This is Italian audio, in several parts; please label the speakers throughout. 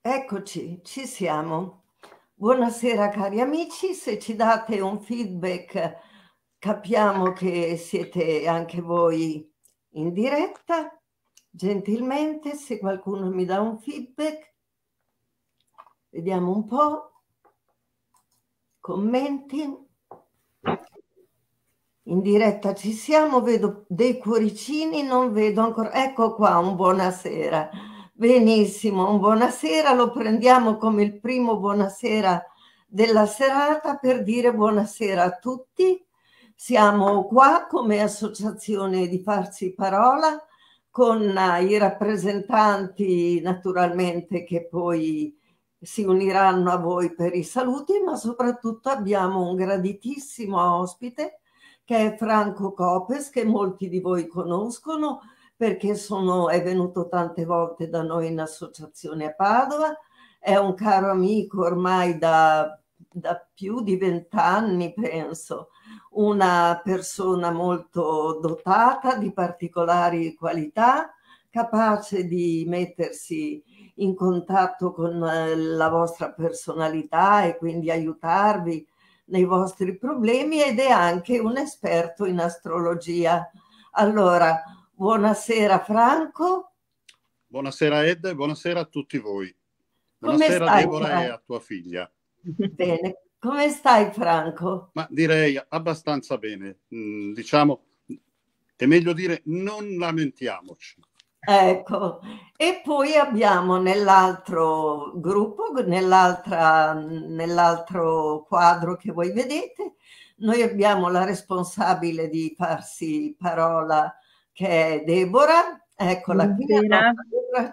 Speaker 1: Eccoci, ci siamo. Buonasera cari amici, se ci date un feedback capiamo che siete anche voi in diretta. Gentilmente, se qualcuno mi dà un feedback, vediamo un po'. Commenti. In diretta ci siamo, vedo dei cuoricini, non vedo ancora. Ecco qua, un buonasera. Benissimo, un buonasera, lo prendiamo come il primo buonasera della serata per dire buonasera a tutti. Siamo qua come associazione di Farsi Parola con i rappresentanti naturalmente che poi si uniranno a voi per i saluti, ma soprattutto abbiamo un graditissimo ospite che è Franco Copes, che molti di voi conoscono perché sono, è venuto tante volte da noi in associazione a Padova, è un caro amico ormai da, da più di vent'anni, penso, una persona molto dotata di particolari qualità, capace di mettersi in contatto con eh, la vostra personalità e quindi aiutarvi nei vostri problemi ed è anche un esperto in astrologia. Allora, Buonasera Franco.
Speaker 2: Buonasera Ed, buonasera a tutti voi. Buonasera stai, Deborah Franco? e a tua figlia.
Speaker 1: Bene, come stai Franco?
Speaker 2: Ma direi abbastanza bene, mm, diciamo, è meglio dire non lamentiamoci.
Speaker 1: Ecco, e poi abbiamo nell'altro gruppo, nell'altro quadro che voi vedete, noi abbiamo la responsabile di farsi parola che è Deborah. Eccola qui. Deborah.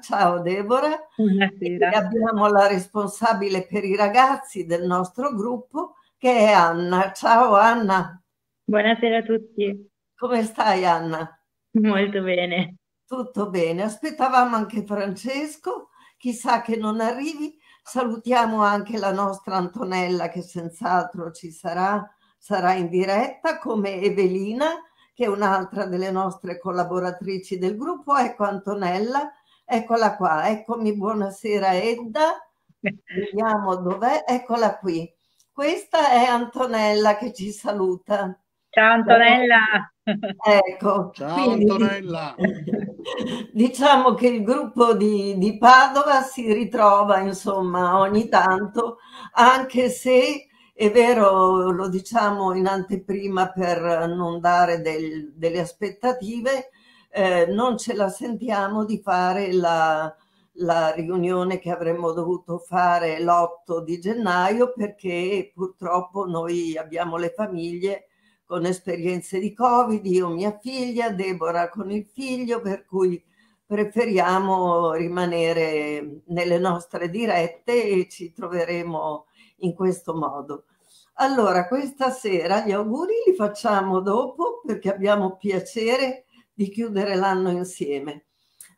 Speaker 1: Ciao Deborah. Buonasera. E abbiamo la responsabile per i ragazzi del nostro gruppo che è Anna. Ciao Anna.
Speaker 3: Buonasera a tutti.
Speaker 1: Come stai Anna?
Speaker 3: Molto bene.
Speaker 1: Tutto bene. Aspettavamo anche Francesco, chissà che non arrivi. Salutiamo anche la nostra Antonella che senz'altro ci sarà, sarà in diretta come Evelina che è un'altra delle nostre collaboratrici del gruppo. Ecco Antonella, eccola qua. Eccomi, buonasera Edda. Vediamo dov'è. Eccola qui. Questa è Antonella che ci saluta.
Speaker 3: Ciao Antonella.
Speaker 1: Ecco,
Speaker 2: ciao quindi, Antonella.
Speaker 1: Diciamo che il gruppo di, di Padova si ritrova insomma ogni tanto, anche se è vero, lo diciamo in anteprima per non dare del, delle aspettative, eh, non ce la sentiamo di fare la, la riunione che avremmo dovuto fare l'8 di gennaio perché purtroppo noi abbiamo le famiglie con esperienze di Covid, io mia figlia, Deborah con il figlio, per cui preferiamo rimanere nelle nostre dirette e ci troveremo in questo modo. Allora, questa sera gli auguri li facciamo dopo perché abbiamo piacere di chiudere l'anno insieme.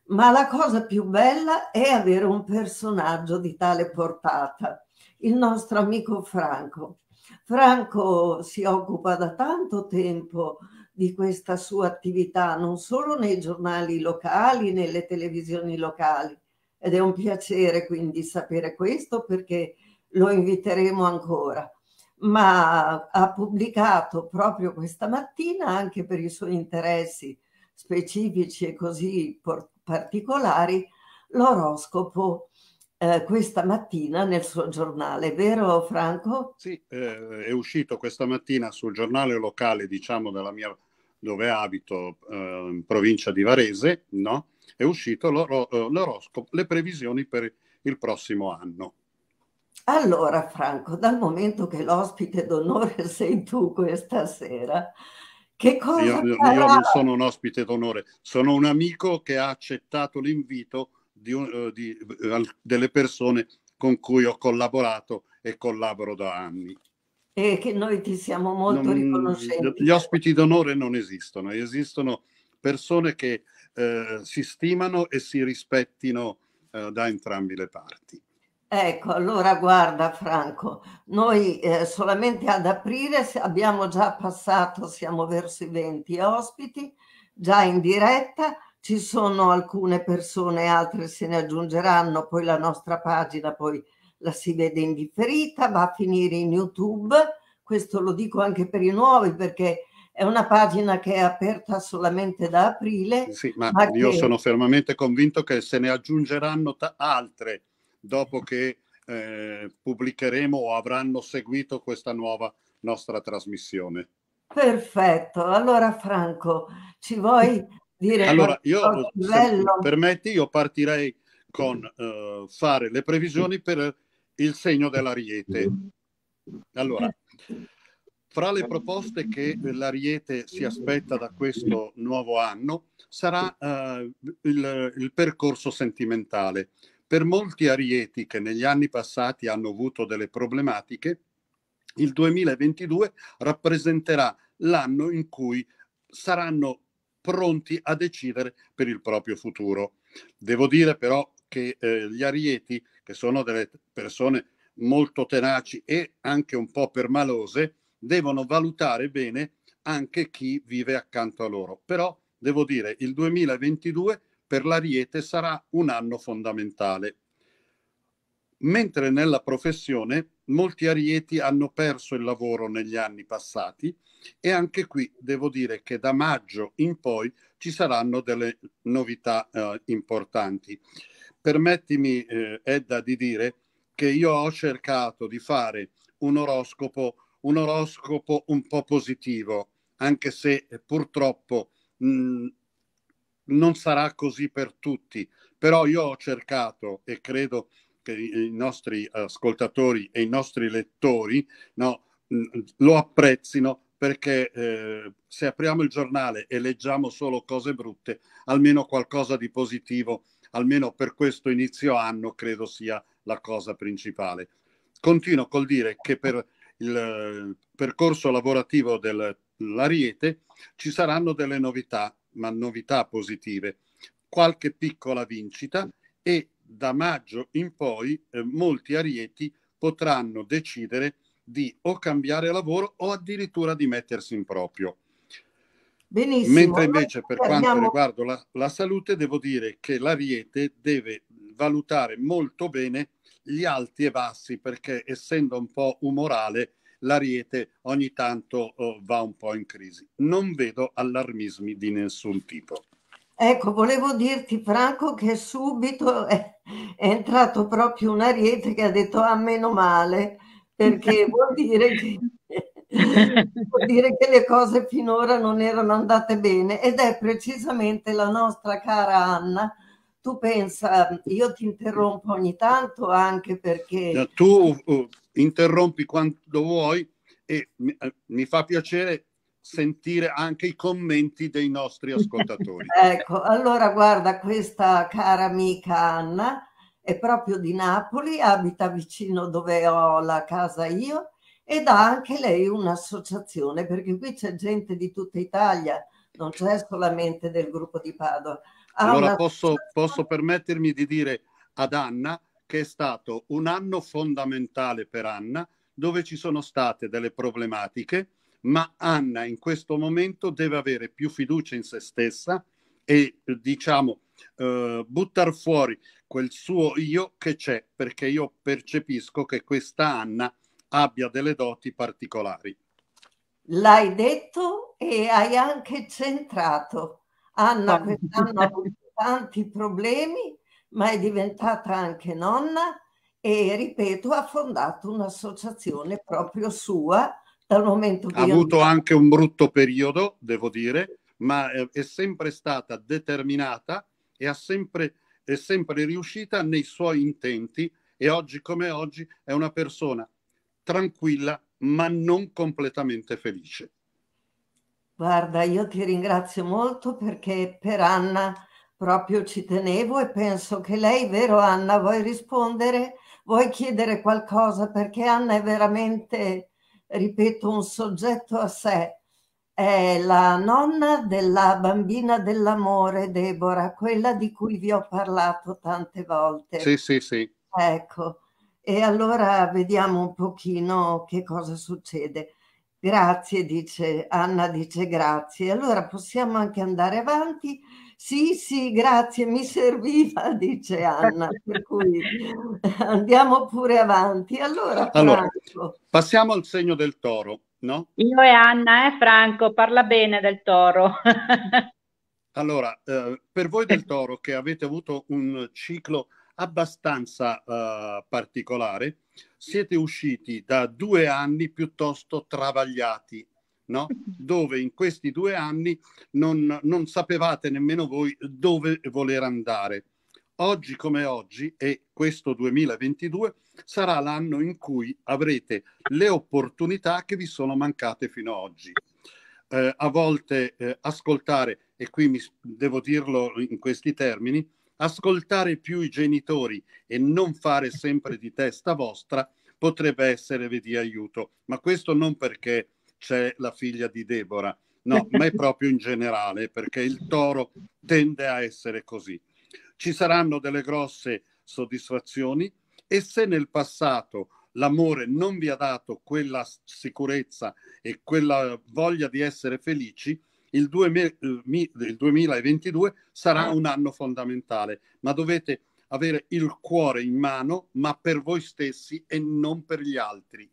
Speaker 1: Ma la cosa più bella è avere un personaggio di tale portata, il nostro amico Franco. Franco si occupa da tanto tempo di questa sua attività, non solo nei giornali locali, nelle televisioni locali, ed è un piacere quindi sapere questo perché lo inviteremo ancora, ma ha pubblicato proprio questa mattina, anche per i suoi interessi specifici e così particolari, l'oroscopo eh, questa mattina nel suo giornale, vero Franco?
Speaker 2: Sì, eh, è uscito questa mattina sul giornale locale, diciamo, della mia, dove abito, eh, in provincia di Varese, no? È uscito l'oro, eh, l'oroscopo, le previsioni per il prossimo anno.
Speaker 1: Allora, Franco, dal momento che l'ospite d'onore sei tu questa sera, che cosa
Speaker 2: io, io, io non sono un ospite d'onore, sono un amico che ha accettato l'invito di, uh, di, delle persone con cui ho collaborato e collaboro da anni.
Speaker 1: E che noi ti siamo molto non, riconoscenti.
Speaker 2: Gli ospiti d'onore non esistono, esistono persone che uh, si stimano e si rispettino da entrambi le parti.
Speaker 1: Ecco, allora guarda Franco, noi eh, solamente ad aprile abbiamo già passato, siamo verso i 20 ospiti, già in diretta, ci sono alcune persone, altre se ne aggiungeranno, poi la nostra pagina poi la si vede in differita, va a finire in YouTube, questo lo dico anche per i nuovi perché è una pagina che è aperta solamente da aprile.
Speaker 2: Sì, ma, ma io che... sono fermamente convinto che se ne aggiungeranno t- altre dopo che eh, pubblicheremo o avranno seguito questa nuova nostra trasmissione.
Speaker 1: Perfetto, allora Franco, ci vuoi dire
Speaker 2: allora, io, se permetti, io partirei con uh, fare le previsioni per il segno dell'ariete. Allora, fra le proposte che l'Ariete si aspetta da questo nuovo anno sarà uh, il, il, percorso sentimentale. Per molti Arieti che negli anni passati hanno avuto delle problematiche, il 2022 rappresenterà l'anno in cui saranno pronti a decidere per il proprio futuro. Devo dire però che eh, gli Arieti, che sono delle persone molto tenaci e anche un po' permalose, devono valutare bene anche chi vive accanto a loro. Però devo dire, il 2022 per l'Ariete sarà un anno fondamentale. Mentre nella professione molti arieti hanno perso il lavoro negli anni passati e anche qui devo dire che da maggio in poi ci saranno delle novità eh, importanti. Permettimi, eh, Edda, di dire che io ho cercato di fare un oroscopo un oroscopo un po' positivo, anche se eh, purtroppo mh, mm, non sarà così per tutti. Però io ho cercato e credo i nostri ascoltatori e i nostri lettori no, mm, lo apprezzino perché eh, se apriamo il giornale e leggiamo solo cose brutte, almeno qualcosa di positivo, almeno per questo inizio anno, credo sia la cosa principale. Continuo col dire che per il percorso lavorativo dell'Ariete ci saranno delle novità, ma novità positive, qualche piccola vincita e da maggio in poi eh, molti arieti potranno decidere di o cambiare lavoro o addirittura di mettersi in proprio. Benissimo. Mentre invece per quanto riguarda la, la salute devo dire che l'ariete deve valutare molto bene gli alti e bassi perché essendo un po' umorale l'ariete ogni tanto oh, va un po' in crisi. Non vedo allarmismi di nessun tipo.
Speaker 1: Ecco, volevo dirti Franco che subito è, è entrato proprio un ariete che ha detto ah meno male perché vuol dire che vuol dire che le cose finora non erano andate bene. Ed è precisamente la nostra cara Anna. Tu pensa, io ti interrompo ogni tanto anche perché...
Speaker 2: Tu uh, interrompi quando vuoi e mi, uh, mi, fa piacere sentire anche i commenti dei nostri ascoltatori.
Speaker 1: ecco, allora guarda, questa cara amica Anna è proprio di Napoli, abita vicino dove ho la casa io ed ha anche lei un'associazione, perché qui c'è gente di tutta Italia, non c'è solamente del gruppo di Padova
Speaker 2: allora una... posso, posso permettermi di dire ad Anna che è stato un anno fondamentale per Anna dove ci sono state delle problematiche, ma Anna in questo momento deve avere più fiducia in se stessa e diciamo eh, buttare fuori quel suo io che c'è, perché io percepisco che questa Anna abbia delle doti particolari.
Speaker 1: L'hai detto e hai anche centrato. Anna quest'anno ha avuto tanti problemi, ma è diventata anche nonna e, ripeto, ha fondato un'associazione proprio sua dal momento che...
Speaker 2: Ha avuto anche un brutto periodo, devo dire, ma è sempre stata determinata e ha sempre, è sempre riuscita nei suoi intenti e oggi come oggi è una persona tranquilla ma non completamente felice.
Speaker 1: Guarda, io ti ringrazio molto perché per Anna proprio ci tenevo e penso che lei, vero Anna, vuoi rispondere? Vuoi chiedere qualcosa? Perché Anna è veramente, ripeto, un soggetto a sé. È la nonna della bambina dell'amore, Deborah, quella di cui vi ho parlato tante volte.
Speaker 2: Sì, sì, sì.
Speaker 1: Ecco, e allora vediamo un pochino che cosa succede. Grazie, dice Anna, dice grazie. Allora possiamo anche andare avanti. Sì, sì, grazie, mi serviva, dice Anna, per cui andiamo pure avanti. Allora,
Speaker 2: allora passiamo al segno del toro, no?
Speaker 3: Io e Anna, eh, Franco, parla bene del toro.
Speaker 2: allora, eh, per voi del toro che avete avuto un ciclo abbastanza uh, particolare, siete usciti da due anni piuttosto travagliati, no? dove in questi due anni non, non sapevate nemmeno voi dove voler andare. Oggi come oggi, e questo 2022, sarà l'anno in cui avrete le opportunità che vi sono mancate fino ad oggi. Eh, a volte eh, ascoltare, e qui mi, devo dirlo in questi termini, ascoltare più i genitori e non fare sempre di testa vostra potrebbe essere di aiuto, ma questo non perché c'è la figlia di Deborah, no, ma è proprio in generale, perché il toro tende a essere così. Ci saranno delle grosse soddisfazioni e se nel passato l'amore non vi ha dato quella sicurezza e quella voglia di essere felici, il, 2022 sarà un anno fondamentale, ma dovete avere il cuore in mano, ma per voi stessi e non per gli altri.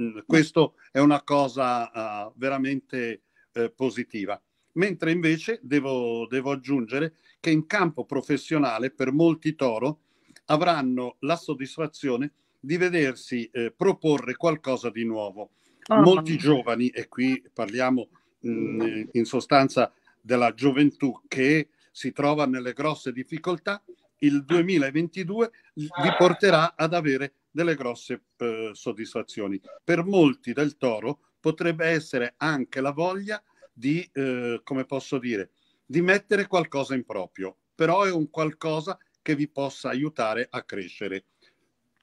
Speaker 2: Mm, questo è una cosa uh, veramente uh, positiva. Mentre invece devo, devo aggiungere che in campo professionale per molti toro avranno la soddisfazione di vedersi eh, proporre qualcosa di nuovo. Oh. Molti giovani, e qui parliamo mh, in sostanza della gioventù che si trova nelle grosse difficoltà, il 2022 vi porterà ad avere delle grosse eh, soddisfazioni. Per molti del toro potrebbe essere anche la voglia di, eh, come posso dire, di mettere qualcosa in proprio, però è un qualcosa che vi possa aiutare a crescere.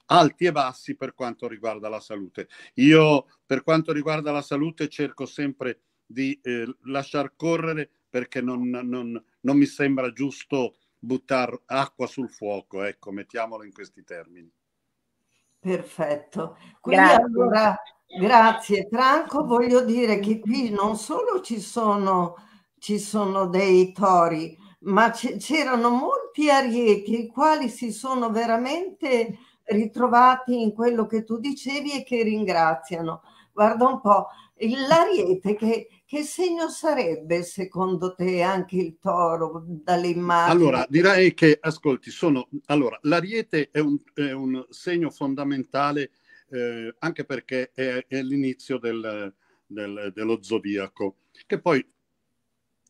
Speaker 2: Alti e bassi per quanto riguarda la salute. Io, per quanto riguarda la salute, cerco sempre di eh, lasciar correre perché non, non, non mi sembra giusto buttare acqua sul fuoco, ecco, mettiamolo in questi termini.
Speaker 1: Perfetto. Quindi grazie. allora, grazie Franco, voglio dire che qui non solo ci sono, ci sono dei tori, ma c'erano molti arieti i quali si sono veramente ritrovati in quello che tu dicevi e che ringraziano. Guarda un po', l'ariete che, che segno sarebbe secondo te anche il toro dalle immagini?
Speaker 2: Allora, direi che, ascolti, sono, allora, l'ariete è un, è un segno fondamentale eh, anche perché è, è l'inizio del, del, dello zodiaco, che poi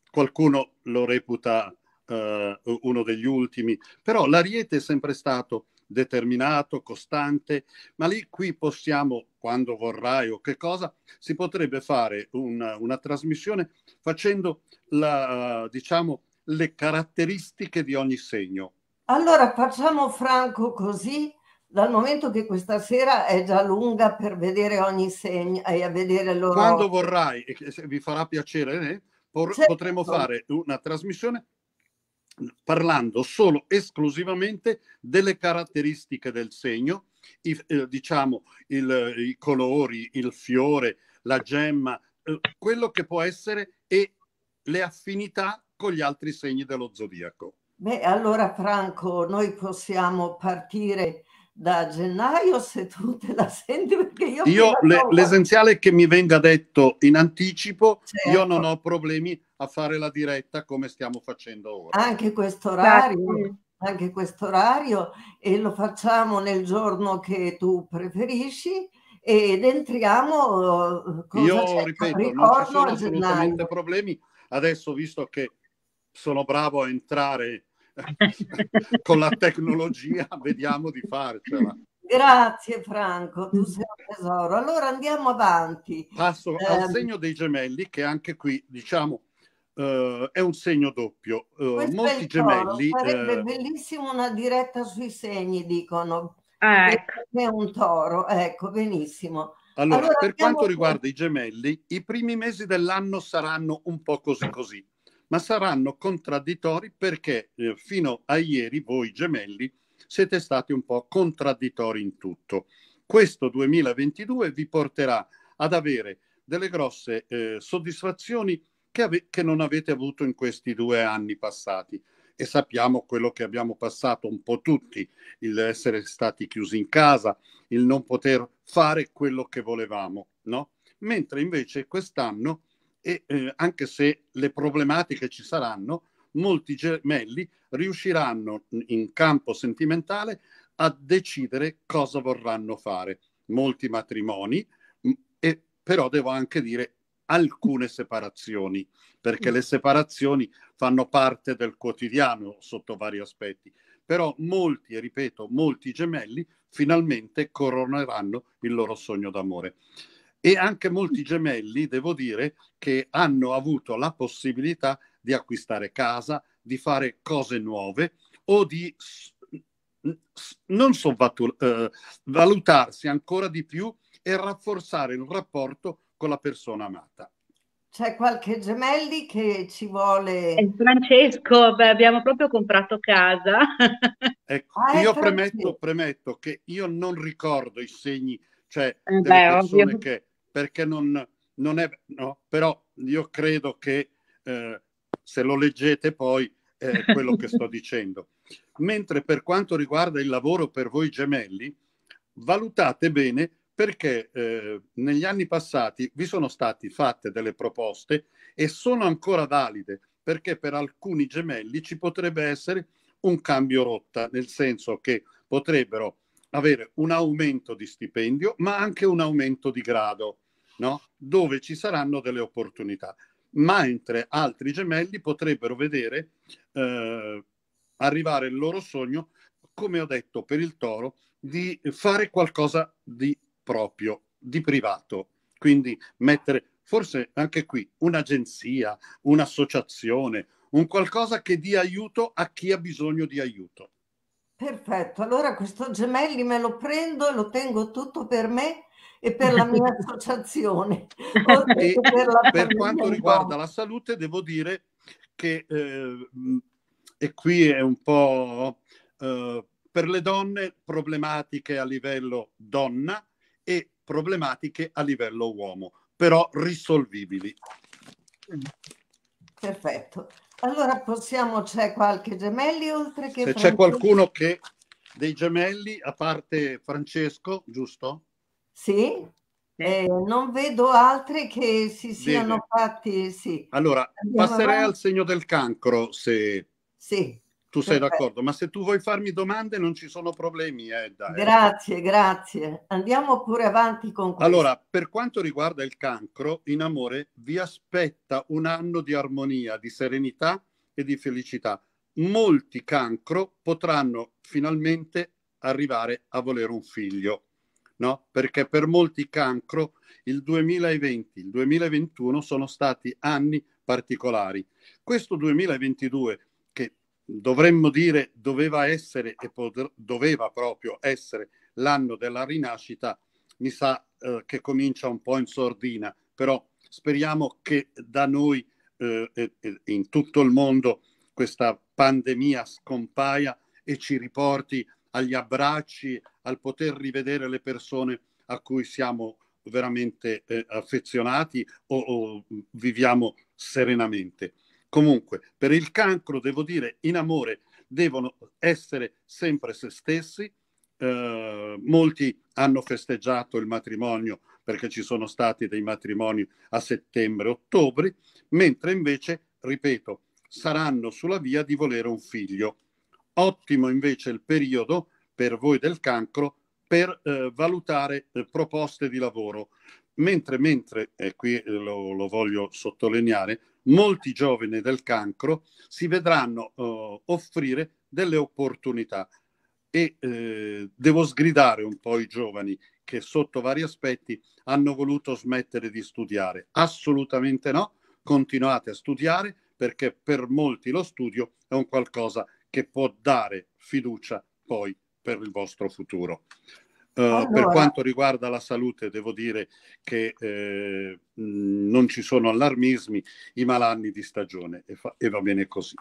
Speaker 2: qualcuno lo reputa eh, uno degli ultimi, però l'ariete è sempre stato determinato, costante, ma lì qui possiamo, quando vorrai o che cosa, si potrebbe fare una, una trasmissione facendo la, diciamo, le caratteristiche di ogni segno.
Speaker 1: Allora facciamo Franco così, dal momento che questa sera è già lunga per vedere ogni segno e a vedere loro.
Speaker 2: Quando vorrai, e vi farà piacere, eh, por- certo. potremo fare una trasmissione parlando solo esclusivamente delle caratteristiche del segno, i, eh, diciamo il, i colori, il fiore, la gemma, eh, quello che può essere e le affinità con gli altri segni dello zodiaco.
Speaker 1: Beh, allora Franco, noi possiamo partire da gennaio se tu te la senti perché io...
Speaker 2: Io le, l'essenziale che mi venga detto in anticipo, certo. io non ho problemi a fare la diretta come stiamo facendo ora.
Speaker 1: Anche questo orario, anche questo orario e lo facciamo nel giorno che tu preferisci ed entriamo...
Speaker 2: Eh, io ripeto, non ci sono assolutamente problemi. Adesso, visto che sono bravo a entrare con la tecnologia, vediamo di farcela.
Speaker 1: Grazie Franco, tu sei un tesoro. Allora andiamo avanti.
Speaker 2: Passo eh, al segno dei gemelli, che anche qui, diciamo, Uh, è un segno doppio. Uh, molti gemelli.
Speaker 1: Sarebbe uh, bellissimo una diretta sui segni, dicono. Ah, ecco. È un toro, ecco, benissimo.
Speaker 2: Allora, allora per quanto riguarda i gemelli, i primi mesi dell'anno saranno un po' così così, ma saranno contraddittori perché eh, fino a ieri voi gemelli siete stati un po' contraddittori in tutto. Questo 2022 vi porterà ad avere delle grosse eh, soddisfazioni che, ave- che non avete avuto in questi due anni passati e sappiamo quello che abbiamo passato un po' tutti, il essere stati chiusi in casa, il non poter fare quello che volevamo, no? Mentre invece quest'anno, e, eh, anche se le problematiche ci saranno, molti gemelli riusciranno in campo sentimentale a decidere cosa vorranno fare. Molti matrimoni, e, però devo anche dire alcune separazioni, perché le separazioni fanno parte del quotidiano sotto vari aspetti. Però molti, e ripeto, molti gemelli finalmente coroneranno il loro sogno d'amore. E anche molti gemelli, devo dire, che hanno avuto la possibilità di acquistare casa, di fare cose nuove o di non sovvalutarsi eh, ancora di più e rafforzare il rapporto con la persona amata.
Speaker 1: C'è qualche gemelli che ci vuole.
Speaker 3: È Francesco, beh, abbiamo proprio comprato casa.
Speaker 2: Ecco, ah, io premetto, premetto, che io non ricordo i segni, cioè eh, beh, persone ovvio. che perché non, non è no, però io credo che eh, se lo leggete poi è quello che sto dicendo. Mentre per quanto riguarda il lavoro per voi gemelli, valutate bene perché eh, negli anni passati vi sono state fatte delle proposte e sono ancora valide perché per alcuni gemelli ci potrebbe essere un cambio rotta, nel senso che potrebbero avere un aumento di stipendio, ma anche un aumento di grado, no? dove ci saranno delle opportunità. Mentre altri gemelli potrebbero vedere eh, arrivare il loro sogno, come ho detto per il toro, di fare qualcosa di proprio, di privato. Quindi mettere forse anche qui un'agenzia, un'associazione, un qualcosa che dia aiuto a chi ha bisogno di aiuto.
Speaker 1: Perfetto, allora questo gemelli me lo prendo e lo tengo tutto per me e per la mia associazione.
Speaker 2: E per, per quanto riguarda la salute, devo dire che, eh, e qui è un po' eh, per le donne problematiche a livello donna e problematiche a livello uomo, però risolvibili.
Speaker 1: Perfetto. Allora possiamo, c'è qualche gemelli oltre che...
Speaker 2: Se Francesco? c'è qualcuno che dei gemelli, a parte Francesco, giusto?
Speaker 1: Sì, eh, non vedo altri che si siano Bene. fatti, sì.
Speaker 2: Allora, Andiamo passerei avanti. al segno del cancro se
Speaker 1: sì,
Speaker 2: tu sei perfetto. d'accordo, ma se tu vuoi farmi domande non ci sono problemi. Eh, dai.
Speaker 1: Grazie, grazie. Andiamo pure avanti con questo.
Speaker 2: Allora, per quanto riguarda il cancro, in amore vi aspetta un anno di armonia, di serenità e di felicità. Molti cancro potranno finalmente arrivare a volere un figlio no? Perché per molti cancro il 2020, il 2021 sono stati anni particolari. Questo 2022 che dovremmo dire doveva essere e poter, doveva proprio essere l'anno della rinascita, mi sa eh, che comincia un po' in sordina, però speriamo che da noi eh, in tutto il mondo questa pandemia scompaia e ci riporti agli abbracci, al poter rivedere le persone a cui siamo veramente eh, affezionati o, o, viviamo serenamente. Comunque, per il cancro, devo dire, in amore devono essere sempre se stessi. Eh, molti hanno festeggiato il matrimonio perché ci sono stati dei matrimoni a settembre-ottobre, mentre invece, ripeto, saranno sulla via di volere un figlio. Ottimo invece il periodo per voi del cancro per eh, valutare eh, proposte di lavoro. Mentre, mentre e qui eh, lo, lo, voglio sottolineare, molti giovani del cancro si vedranno eh, offrire delle opportunità e eh, devo sgridare un po' i giovani che sotto vari aspetti hanno voluto smettere di studiare. Assolutamente no, continuate a studiare perché per molti lo studio è un qualcosa che può dare fiducia poi per il vostro futuro. Uh, allora. Per quanto riguarda la salute, devo dire che eh, non ci sono allarmismi, i malanni di stagione e, fa- e va bene così.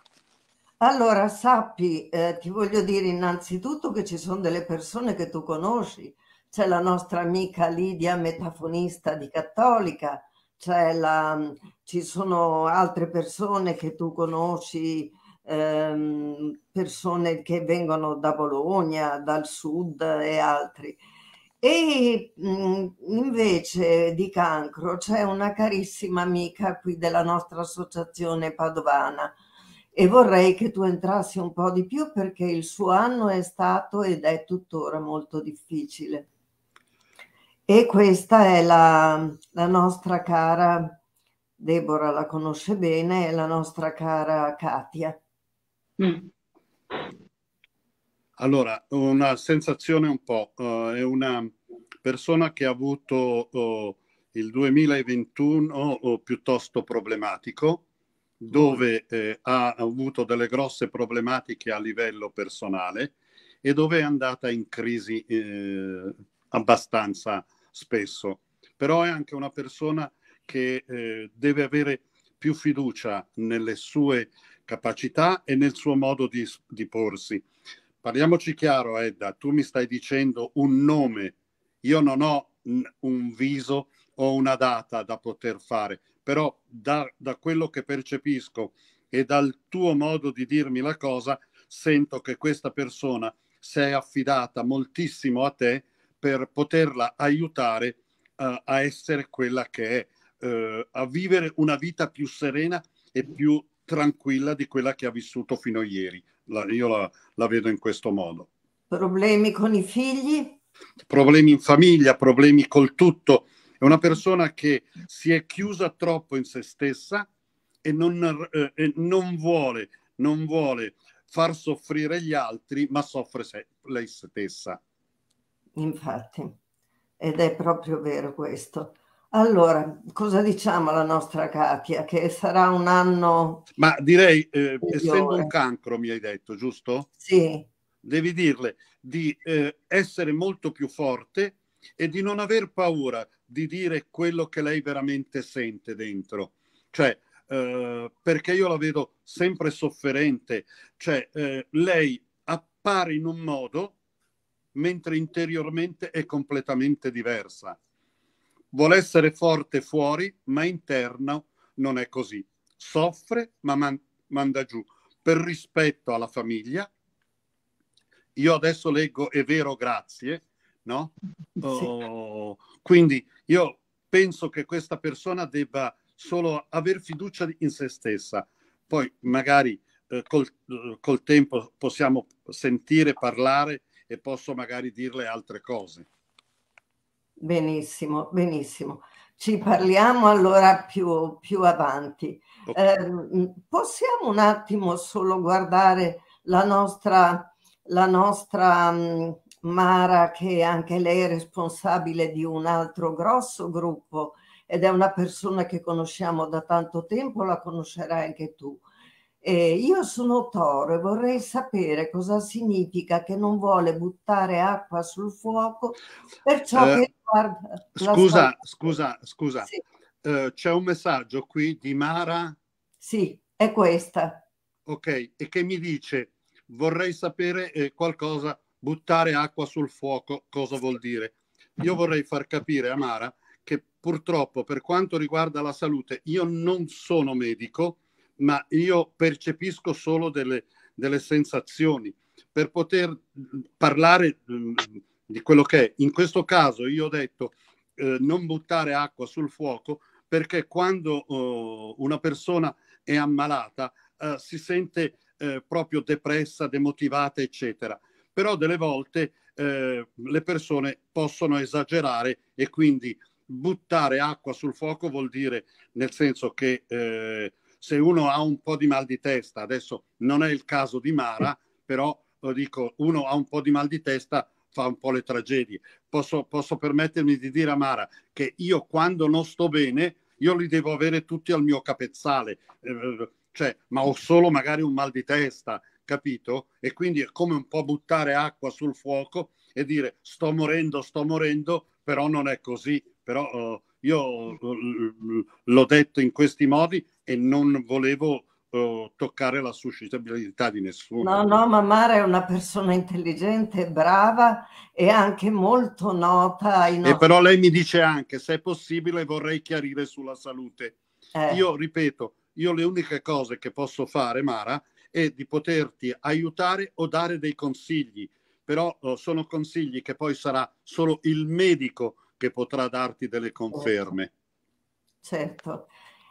Speaker 1: Allora, sappi, eh, ti voglio dire innanzitutto che ci sono delle persone che tu conosci. C'è la nostra amica Lidia, metafonista di Cattolica, c'è la, ci sono altre persone che tu conosci, ehm, persone che vengono da Bologna, dal sud e altri. E mh, invece di cancro c'è una carissima amica qui della nostra associazione padovana e vorrei che tu entrassi un po' di più perché il suo anno è stato ed è tuttora molto difficile. E questa è la, la nostra cara Deborah la conosce bene, è la nostra cara Katia. Mm.
Speaker 2: Allora, una sensazione un po', uh, è una persona che ha avuto uh, il 2021 uh, piuttosto problematico, dove eh, ha avuto delle grosse problematiche a livello personale e dove è andata in crisi eh, abbastanza spesso. Però è anche una persona che eh, deve avere più fiducia nelle sue capacità e nel suo modo di, di porsi. Parliamoci chiaro, Edda, tu mi stai dicendo un nome, io non ho un viso o una data da poter fare, però da, da quello che percepisco e dal tuo modo di dirmi la cosa, sento che questa persona si è affidata moltissimo a te per poterla aiutare uh, a essere quella che è, uh, a vivere una vita più serena e più tranquilla di quella che ha vissuto fino a ieri. La, io la, la vedo in questo modo.
Speaker 1: Problemi con i figli?
Speaker 2: Problemi in famiglia, problemi col tutto. È una persona che si è chiusa troppo in se stessa e non, eh, e non, vuole, non vuole far soffrire gli altri, ma soffre se, lei stessa.
Speaker 1: Infatti, ed è proprio vero questo. Allora, cosa diciamo alla nostra Katia? Che sarà un anno...
Speaker 2: Ma direi, eh, essendo un cancro, mi hai detto, giusto?
Speaker 1: Sì.
Speaker 2: Devi dirle di eh, essere molto più forte e di non aver paura di dire quello che lei veramente sente dentro. Cioè, eh, perché io la vedo sempre sofferente. Cioè, eh, lei appare in un modo mentre interiormente è completamente diversa Vuole essere forte fuori, ma interno non è così. Soffre, ma man- manda giù. Per rispetto alla famiglia, io adesso leggo è vero, grazie, no? Sì. Oh, quindi io penso che questa persona debba solo aver fiducia in se stessa. Poi magari eh, col, col tempo possiamo sentire, parlare e posso magari dirle altre cose.
Speaker 1: Benissimo, benissimo. Ci parliamo allora più, più avanti. Eh, possiamo un attimo solo guardare la nostra, la nostra um, Mara, che anche lei è responsabile di un altro grosso gruppo ed è una persona che conosciamo da tanto tempo, la conoscerai anche tu. Eh, io sono Toro e vorrei sapere cosa significa che non vuole buttare acqua sul fuoco per ciò eh, che riguarda.
Speaker 2: Scusa, scusa, scusa. Sì. Uh, c'è un messaggio qui di Mara.
Speaker 1: Sì, è questa.
Speaker 2: Ok, e che mi dice: Vorrei sapere eh, qualcosa, buttare acqua sul fuoco, cosa vuol dire? Io vorrei far capire a Mara che purtroppo, per quanto riguarda la salute, io non sono medico ma io percepisco solo delle, delle sensazioni. Per poter parlare mm, di quello che è, in questo caso io ho detto eh, non buttare acqua sul fuoco perché quando oh, una persona è ammalata eh, si sente eh, proprio depressa, demotivata, eccetera. Però delle volte eh, le persone possono esagerare e quindi buttare acqua sul fuoco vuol dire nel senso che eh, se uno ha un po' di mal di testa, adesso non è il caso di Mara, però lo dico, uno ha un po' di mal di testa, fa un po' le tragedie. Posso, posso permettermi di dire a Mara che io quando non sto bene, io li devo avere tutti al mio capezzale, eh, cioè, ma ho solo magari un mal di testa, capito? E quindi è come un po' buttare acqua sul fuoco e dire sto morendo, sto morendo, però non è così. Però uh, io uh, l'ho detto in questi modi e non volevo uh, toccare la suscettibilità di nessuno.
Speaker 1: No, no, ma Mara è una persona intelligente, brava e anche molto nota.
Speaker 2: Ai nostri... E però lei mi dice anche, se è possibile, vorrei chiarire sulla salute. Eh. Io ripeto, io le uniche cose che posso fare, Mara, è di poterti aiutare o dare dei consigli, però uh, sono consigli che poi sarà solo il medico che potrà darti delle conferme.
Speaker 1: Certo.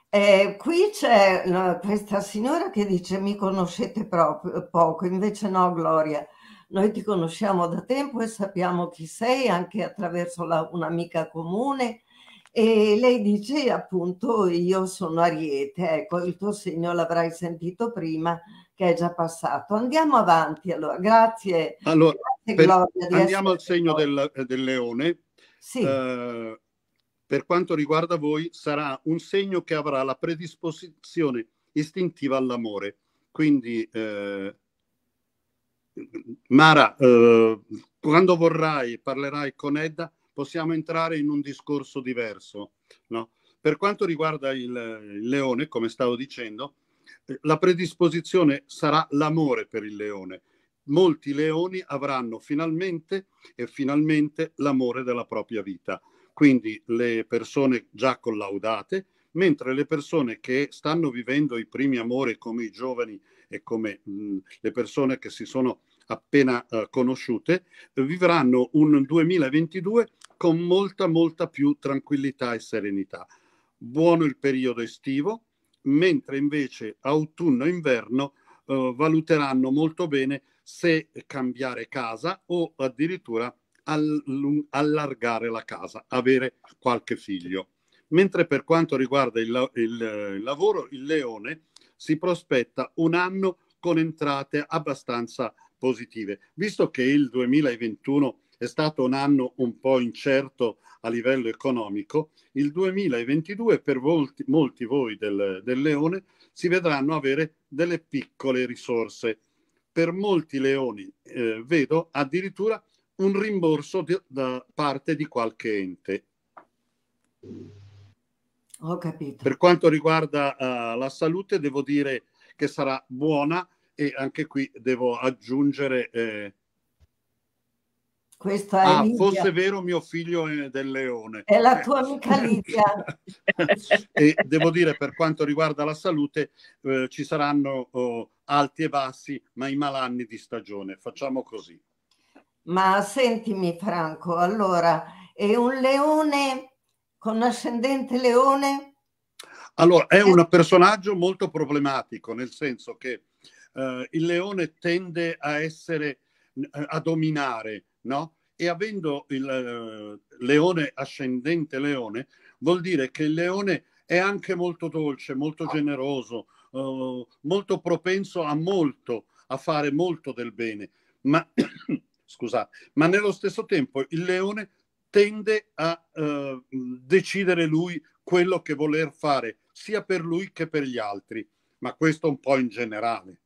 Speaker 1: Eh, qui c'è questa signora che dice mi conoscete proprio poco, invece no Gloria, noi ti conosciamo da tempo e sappiamo chi sei anche attraverso la, un'amica comune e lei dice appunto io sono Ariete, ecco il tuo segno l'avrai sentito prima che è già passato. Andiamo avanti allora, grazie.
Speaker 2: Allora, grazie, per, Gloria, andiamo al segno del, del, leone.
Speaker 1: Sì. Uh,
Speaker 2: per quanto riguarda voi, sarà un segno che avrà la predisposizione istintiva all'amore. Quindi, eh, Mara, eh, quando vorrai parlerai con Edda, possiamo entrare in un discorso diverso. No? Per quanto riguarda il, il leone, come stavo dicendo, eh, la predisposizione sarà l'amore per il leone. Molti leoni avranno finalmente e finalmente l'amore della propria vita quindi le persone già collaudate, mentre le persone che stanno vivendo i primi amori come i giovani e come mh, le persone che si sono appena uh, conosciute vivranno un 2022 con molta molta più tranquillità e serenità. Buono il periodo estivo, mentre invece autunno e inverno uh, valuteranno molto bene se cambiare casa o addirittura allargare la casa, avere qualche figlio. Mentre per quanto riguarda il, il, il lavoro, il leone si prospetta un anno con entrate abbastanza positive. Visto che il 2021 è stato un anno un po' incerto a livello economico, il 2022 per molti, molti voi del, del, leone si vedranno avere delle piccole risorse. Per molti leoni eh, vedo addirittura un rimborso di, da parte di qualche ente.
Speaker 1: Ho capito.
Speaker 2: Per quanto riguarda uh, la salute, devo dire che sarà buona e anche qui devo aggiungere... Eh,
Speaker 1: questa è
Speaker 2: ah, Lidia. fosse vero mio figlio è del leone.
Speaker 1: È la tua amica Lidia.
Speaker 2: e devo dire per quanto riguarda la salute eh, ci saranno oh, alti e bassi, ma i malanni di stagione. Facciamo così.
Speaker 1: Ma sentimi Franco, allora, è un leone con ascendente leone?
Speaker 2: Allora, è un personaggio molto problematico, nel senso che eh, il leone tende a essere, eh, a dominare, no? E avendo il eh, leone ascendente leone, vuol dire che il leone è anche molto dolce, molto generoso, eh, molto propenso a molto, a fare molto del bene. Ma scusate, ma nello stesso tempo il leone tende a uh, decidere lui quello che voler fare, sia per lui che per gli altri, ma questo un po' in generale.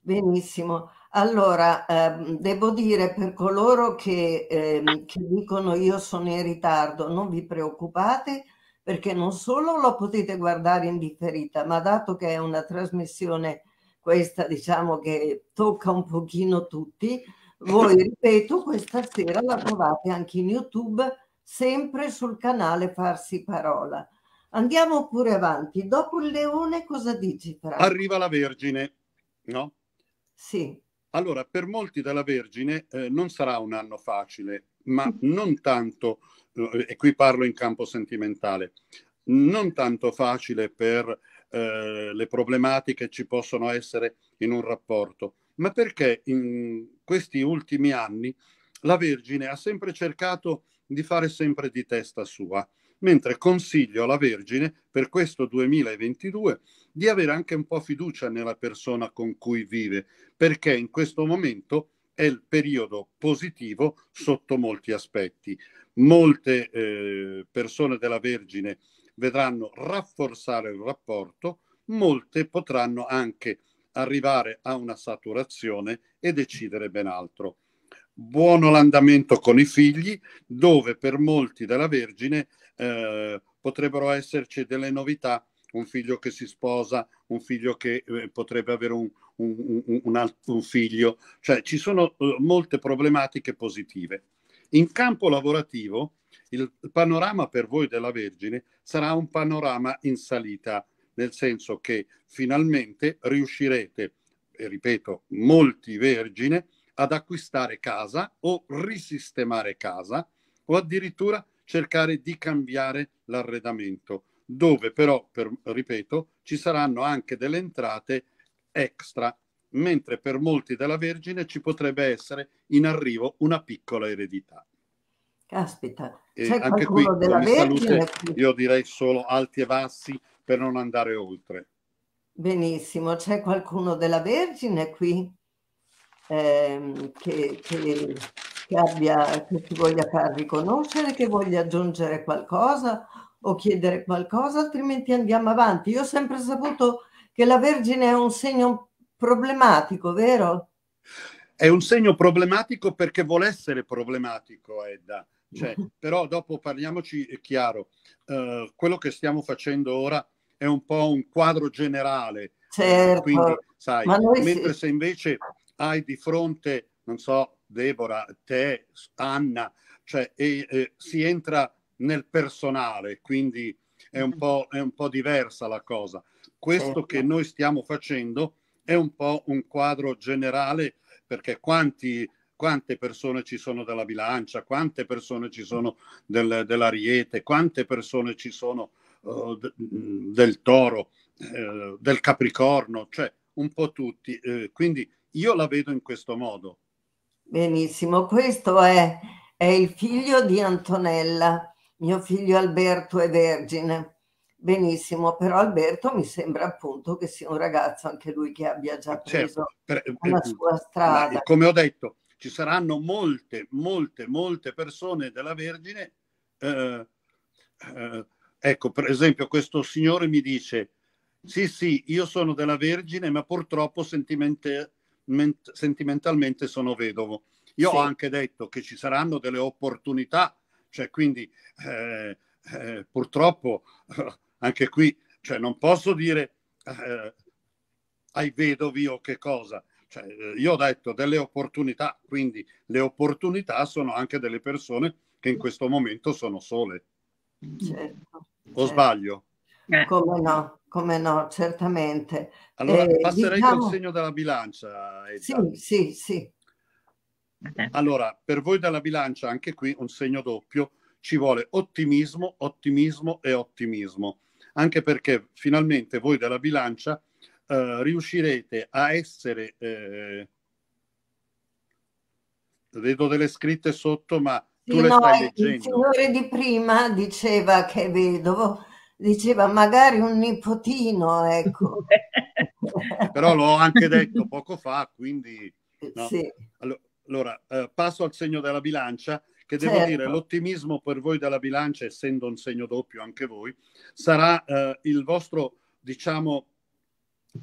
Speaker 1: Benissimo. Allora, ehm, devo dire per coloro che, ehm, che dicono io sono in ritardo, non vi preoccupate perché non solo lo potete guardare in differita, ma dato che è una trasmissione questa diciamo che tocca un pochino tutti. Voi, ripeto, questa sera la trovate anche in YouTube, sempre sul canale Farsi Parola. Andiamo pure avanti. Dopo il leone cosa dici? Franco?
Speaker 2: Arriva la Vergine, no?
Speaker 1: Sì.
Speaker 2: Allora, per molti della Vergine eh, non sarà un anno facile, ma non tanto, eh, e qui parlo in campo sentimentale, non tanto facile per eh, le problematiche ci possono essere in un rapporto, ma perché in questi ultimi anni la Vergine ha sempre cercato di fare sempre di testa sua, mentre consiglio alla Vergine per questo 2022 di avere anche un po' fiducia nella persona con cui vive, perché in questo momento è il periodo positivo sotto molti aspetti. Molte eh, persone della Vergine vedranno rafforzare il rapporto, molte potranno anche arrivare a una saturazione e decidere ben altro. Buono l'andamento con i figli, dove per molti della Vergine eh, potrebbero esserci delle novità un figlio che si sposa, un figlio che eh, potrebbe avere un, un, un, un, altro figlio, cioè ci sono eh, molte problematiche positive. In campo lavorativo il panorama per voi della Vergine sarà un panorama in salita, nel senso che finalmente riuscirete, e ripeto, molti Vergine, ad acquistare casa o risistemare casa o addirittura cercare di cambiare l'arredamento, dove però, per, ripeto, ci saranno anche delle entrate extra, mentre per molti della Vergine ci potrebbe essere in arrivo una piccola eredità.
Speaker 1: Caspita,
Speaker 2: c'è anche qui, della Vergine? Salute, io direi solo alti e bassi per non andare oltre.
Speaker 1: Benissimo, c'è qualcuno della Vergine qui ehm, che, che, che, abbia, che ti voglia far riconoscere, che voglia aggiungere qualcosa o chiedere qualcosa, altrimenti andiamo avanti. Io ho sempre saputo che la Vergine è un segno problematico, vero?
Speaker 2: È un segno problematico perché vuole essere problematico, Edda. Cioè, però dopo parliamoci chiaro, uh, quello che stiamo facendo ora è un po' un quadro generale.
Speaker 1: Certo.
Speaker 2: Quindi, sai, mentre sì. se invece hai di fronte, non so, Deborah, te, Anna, cioè e, e, si entra nel personale, quindi è un, po', è un po' diversa la cosa. Questo certo. che noi stiamo facendo è un po' un quadro generale perché quanti, quante persone ci sono della bilancia, quante persone ci sono del, dell'ariete, quante persone ci sono uh, d- del toro, uh, del capricorno, cioè un po' tutti. Uh, quindi io la vedo in questo modo.
Speaker 1: Benissimo, questo è, è il figlio di Antonella, mio figlio Alberto è vergine. Benissimo, però Alberto mi sembra appunto che sia un ragazzo anche lui che abbia già certo, preso certo, la per, sua strada.
Speaker 2: Come ho detto, ci saranno molte, molte, molte persone della Vergine. Eh, eh, ecco, per esempio, questo signore mi dice: Sì, sì, io sono della Vergine, ma purtroppo sentimente, ment- sentimentalmente sono vedovo. Io sì. ho anche detto che ci saranno delle opportunità, cioè quindi eh, eh purtroppo anche qui, cioè non posso dire eh, ai vedovi o che cosa. Cioè, io ho detto delle opportunità, quindi le opportunità sono anche delle persone che in questo momento sono sole.
Speaker 1: Certo,
Speaker 2: o certo. sbaglio?
Speaker 1: Eh. Come no, come no, certamente.
Speaker 2: Allora eh, passerei diciamo... col segno della bilancia.
Speaker 1: Edda. Sì, sì, sì.
Speaker 2: Allora, per voi della bilancia, anche qui un segno doppio, ci vuole ottimismo, ottimismo e ottimismo, anche perché finalmente voi della bilancia eh, riuscirete a essere... Eh, vedo delle scritte sotto, ma tu sì, le no, stai leggendo.
Speaker 1: Il signore di prima diceva che è vedovo, diceva magari un nipotino, ecco.
Speaker 2: Però l'ho anche detto poco fa, quindi... No?
Speaker 1: Sì.
Speaker 2: Allora, eh, passo al segno della bilancia, che devo certo. dire, l'ottimismo per voi della bilancia, essendo un segno doppio anche voi, sarà eh, il vostro, diciamo,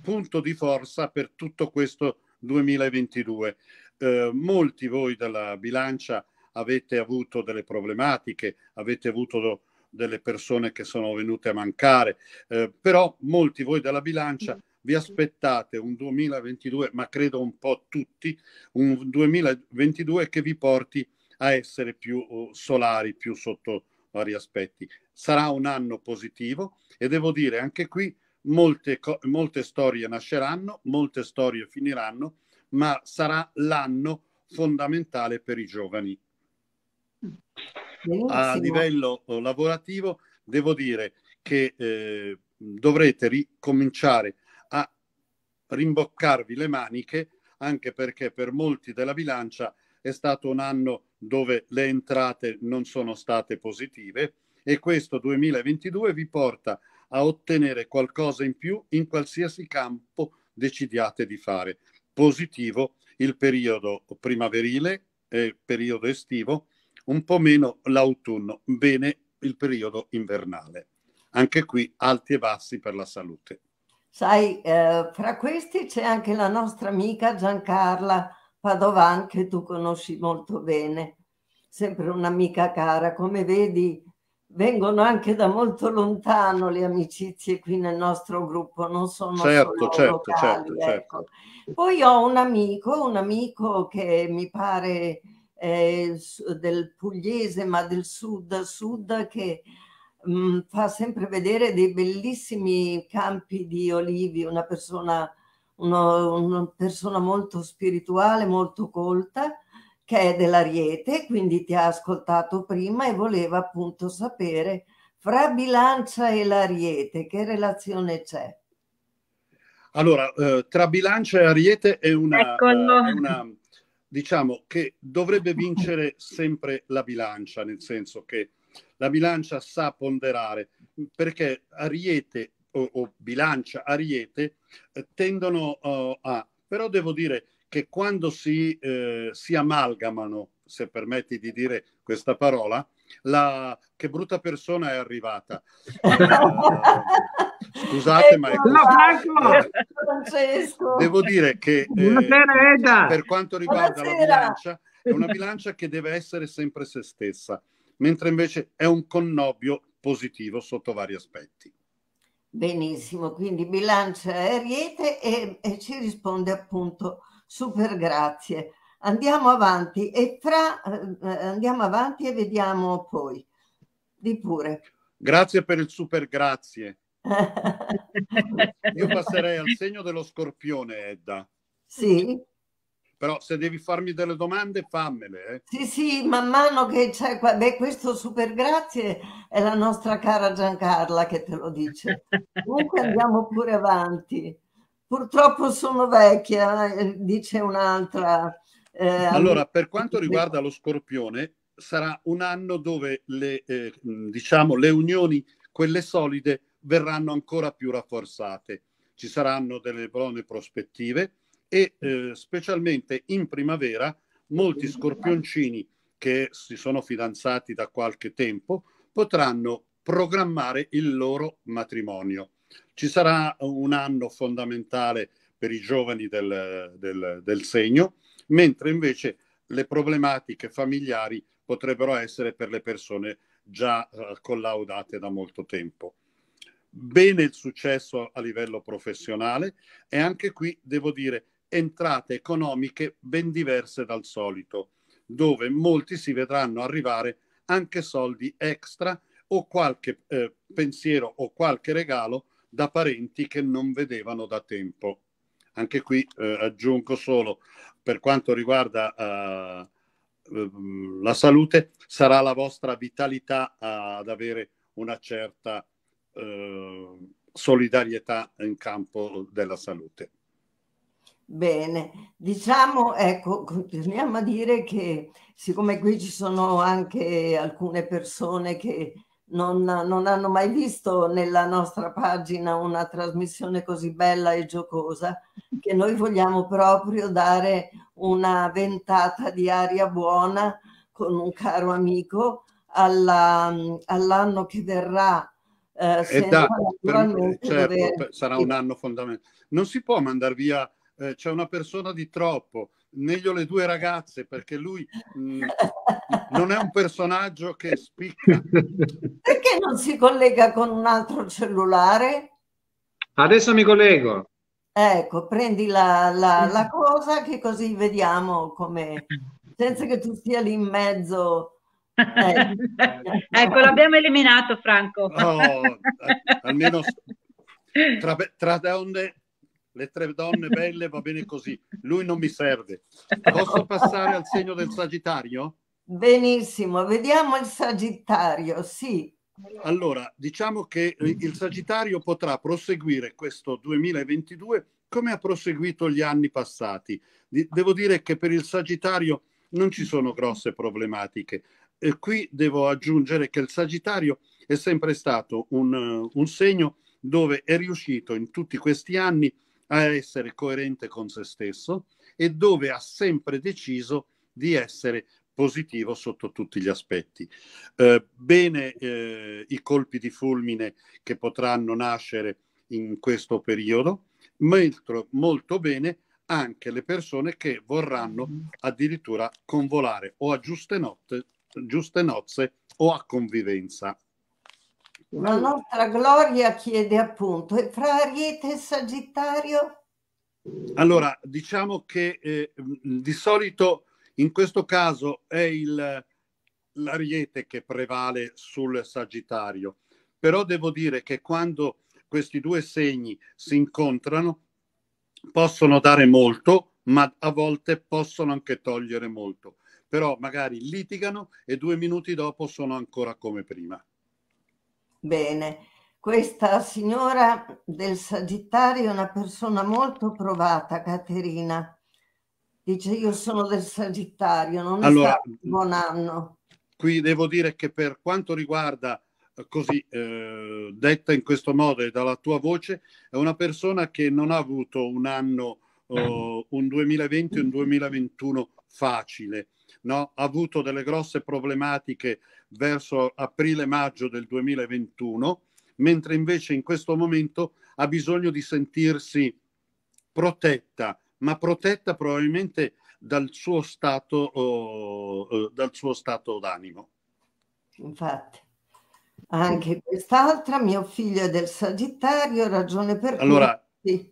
Speaker 2: punto di forza per tutto questo 2022. Eh, molti voi della bilancia avete avuto delle problematiche, avete avuto delle persone che sono venute a mancare, eh, però molti voi della bilancia vi aspettate un 2022, ma credo un po' tutti, un 2022 che vi porti a essere più uh, solari, più sotto vari aspetti. Sarà un anno positivo e devo dire anche qui molte, molte storie nasceranno, molte storie finiranno, ma sarà l'anno fondamentale per i giovani. Benissimo. A livello uh, lavorativo devo dire che eh, dovrete ricominciare a rimboccarvi le maniche anche perché per molti della bilancia è stato un anno dove le entrate non sono state positive e questo 2022 vi porta a ottenere qualcosa in più in qualsiasi campo decidiate di fare. Positivo il periodo primaverile e periodo estivo, un po' meno l'autunno, bene il periodo invernale. Anche qui alti e bassi per la salute.
Speaker 1: Sai, eh, fra questi c'è anche la nostra amica Giancarla Padovan che tu conosci molto bene, sempre un'amica cara. Come vedi, vengono anche da molto lontano le amicizie qui nel nostro gruppo, non sono
Speaker 2: certo,
Speaker 1: solo
Speaker 2: certo,
Speaker 1: locali.
Speaker 2: certo,
Speaker 1: ecco. Poi ho un amico, un amico che mi pare eh, del pugliese, ma del sud, sud che mh, mm, fa sempre vedere dei bellissimi campi di olivi, una persona, uno, una persona molto spirituale, molto colta che è dell'Ariete, quindi ti ha ascoltato prima e voleva appunto sapere fra Bilancia e l'Ariete che relazione c'è.
Speaker 2: Allora, eh, tra Bilancia e Ariete è una, uh, è una, diciamo che dovrebbe vincere sempre la bilancia, nel senso che la bilancia sa ponderare, perché Ariete o, o bilancia Ariete eh, tendono uh, a, però devo dire che quando si, eh, si amalgamano, se permetti di dire questa parola, la... che brutta persona è arrivata. Uh, scusate, ma è
Speaker 4: così.
Speaker 1: Francesco.
Speaker 2: Devo dire che eh, per quanto riguarda Buonasera. la bilancia, è una bilancia che deve essere sempre se stessa, mentre invece è un connobio positivo sotto vari aspetti.
Speaker 1: Benissimo, quindi bilancia è ariete e, e ci risponde appunto super grazie. Andiamo avanti e fra eh, eh, andiamo avanti e vediamo poi. Di pure.
Speaker 2: Grazie per il super grazie. Io passerei al segno dello scorpione, Edda.
Speaker 1: Sì.
Speaker 2: Però se devi farmi delle domande, fammele. Eh.
Speaker 1: Sì, sì, man mano che c'è qua. Beh, questo super grazie è la nostra cara Giancarla che te lo dice. Comunque andiamo pure avanti. Purtroppo sono vecchia, eh, dice un'altra.
Speaker 2: Eh, allora, per quanto riguarda lo scorpione, sarà un anno dove le, eh, diciamo, le unioni, quelle solide, verranno ancora più rafforzate. Ci saranno delle buone prospettive e eh, specialmente in primavera molti scorpioncini che si sono fidanzati da qualche tempo potranno programmare il loro matrimonio. Ci sarà un anno fondamentale per i giovani del, del, del segno, mentre invece le problematiche familiari potrebbero essere per le persone già uh, collaudate da molto tempo. Bene il successo a livello professionale e anche qui devo dire entrate economiche ben diverse dal solito, dove molti si vedranno arrivare anche soldi extra o qualche eh, pensiero o qualche regalo da parenti che non vedevano da tempo. Anche qui eh, aggiungo solo per quanto riguarda uh, la salute, sarà la vostra vitalità ad avere una certa uh, solidarietà in campo della salute.
Speaker 1: Bene, diciamo, ecco, continuiamo a dire che siccome qui ci sono anche alcune persone che non, non, hanno mai visto nella nostra pagina una trasmissione così bella e giocosa che noi vogliamo proprio dare una ventata di aria buona con un caro amico alla, all'anno che verrà.
Speaker 2: Eh, eh da, per, certo, dove... sarà un anno fondamentale. Non si può mandare via, eh, c'è una persona di troppo meglio le due ragazze perché lui mh, non è un personaggio che spicca.
Speaker 1: Perché non si collega con un altro cellulare?
Speaker 4: Adesso mi collego.
Speaker 1: Ecco, prendi la, la, la cosa che così vediamo come senza che tu stia lì in mezzo.
Speaker 3: Eh. ecco, l'abbiamo eliminato, Franco.
Speaker 2: Oh, almeno tra, tra donne le tre donne belle va bene così, lui non mi serve. Posso passare al segno del Sagittario?
Speaker 1: Benissimo, vediamo il Sagittario, sì.
Speaker 2: Allora, diciamo che il Sagittario potrà proseguire questo 2022 come ha proseguito gli anni passati. Devo dire che per il Sagittario non ci sono grosse problematiche. E qui devo aggiungere che il Sagittario è sempre stato un, un segno dove è riuscito in tutti questi anni a essere coerente con se stesso e dove ha sempre deciso di essere positivo sotto tutti gli aspetti. Eh, bene eh, i colpi di fulmine che potranno nascere in questo periodo, molto, molto bene anche le persone che vorranno addirittura convolare o a giuste, notte, giuste nozze o a convivenza.
Speaker 1: La nostra Gloria chiede appunto, e fra Ariete e Sagittario?
Speaker 2: Allora, diciamo che eh, di solito in questo caso è il, l'Ariete che prevale sul Sagittario, però devo dire che quando questi due segni si incontrano possono dare molto, ma a volte possono anche togliere molto. Però magari litigano e due minuti dopo sono ancora come prima.
Speaker 1: Bene, questa signora del Sagittario è una persona molto provata, Caterina. Dice io sono del Sagittario, non allora, è stato un buon anno.
Speaker 2: Qui devo dire che per quanto riguarda eh, così eh, detta in questo modo e dalla tua voce, è una persona che non ha avuto un anno, oh, un 2020 e un 2021 facile, no? ha avuto delle grosse problematiche verso aprile-maggio del 2021, mentre invece in questo momento ha bisogno di sentirsi protetta, ma protetta probabilmente dal suo stato, oh, dal suo stato d'animo.
Speaker 1: Infatti, anche quest'altra, mio figlio è del Sagittario, ragione per
Speaker 2: cui... Allora, sì.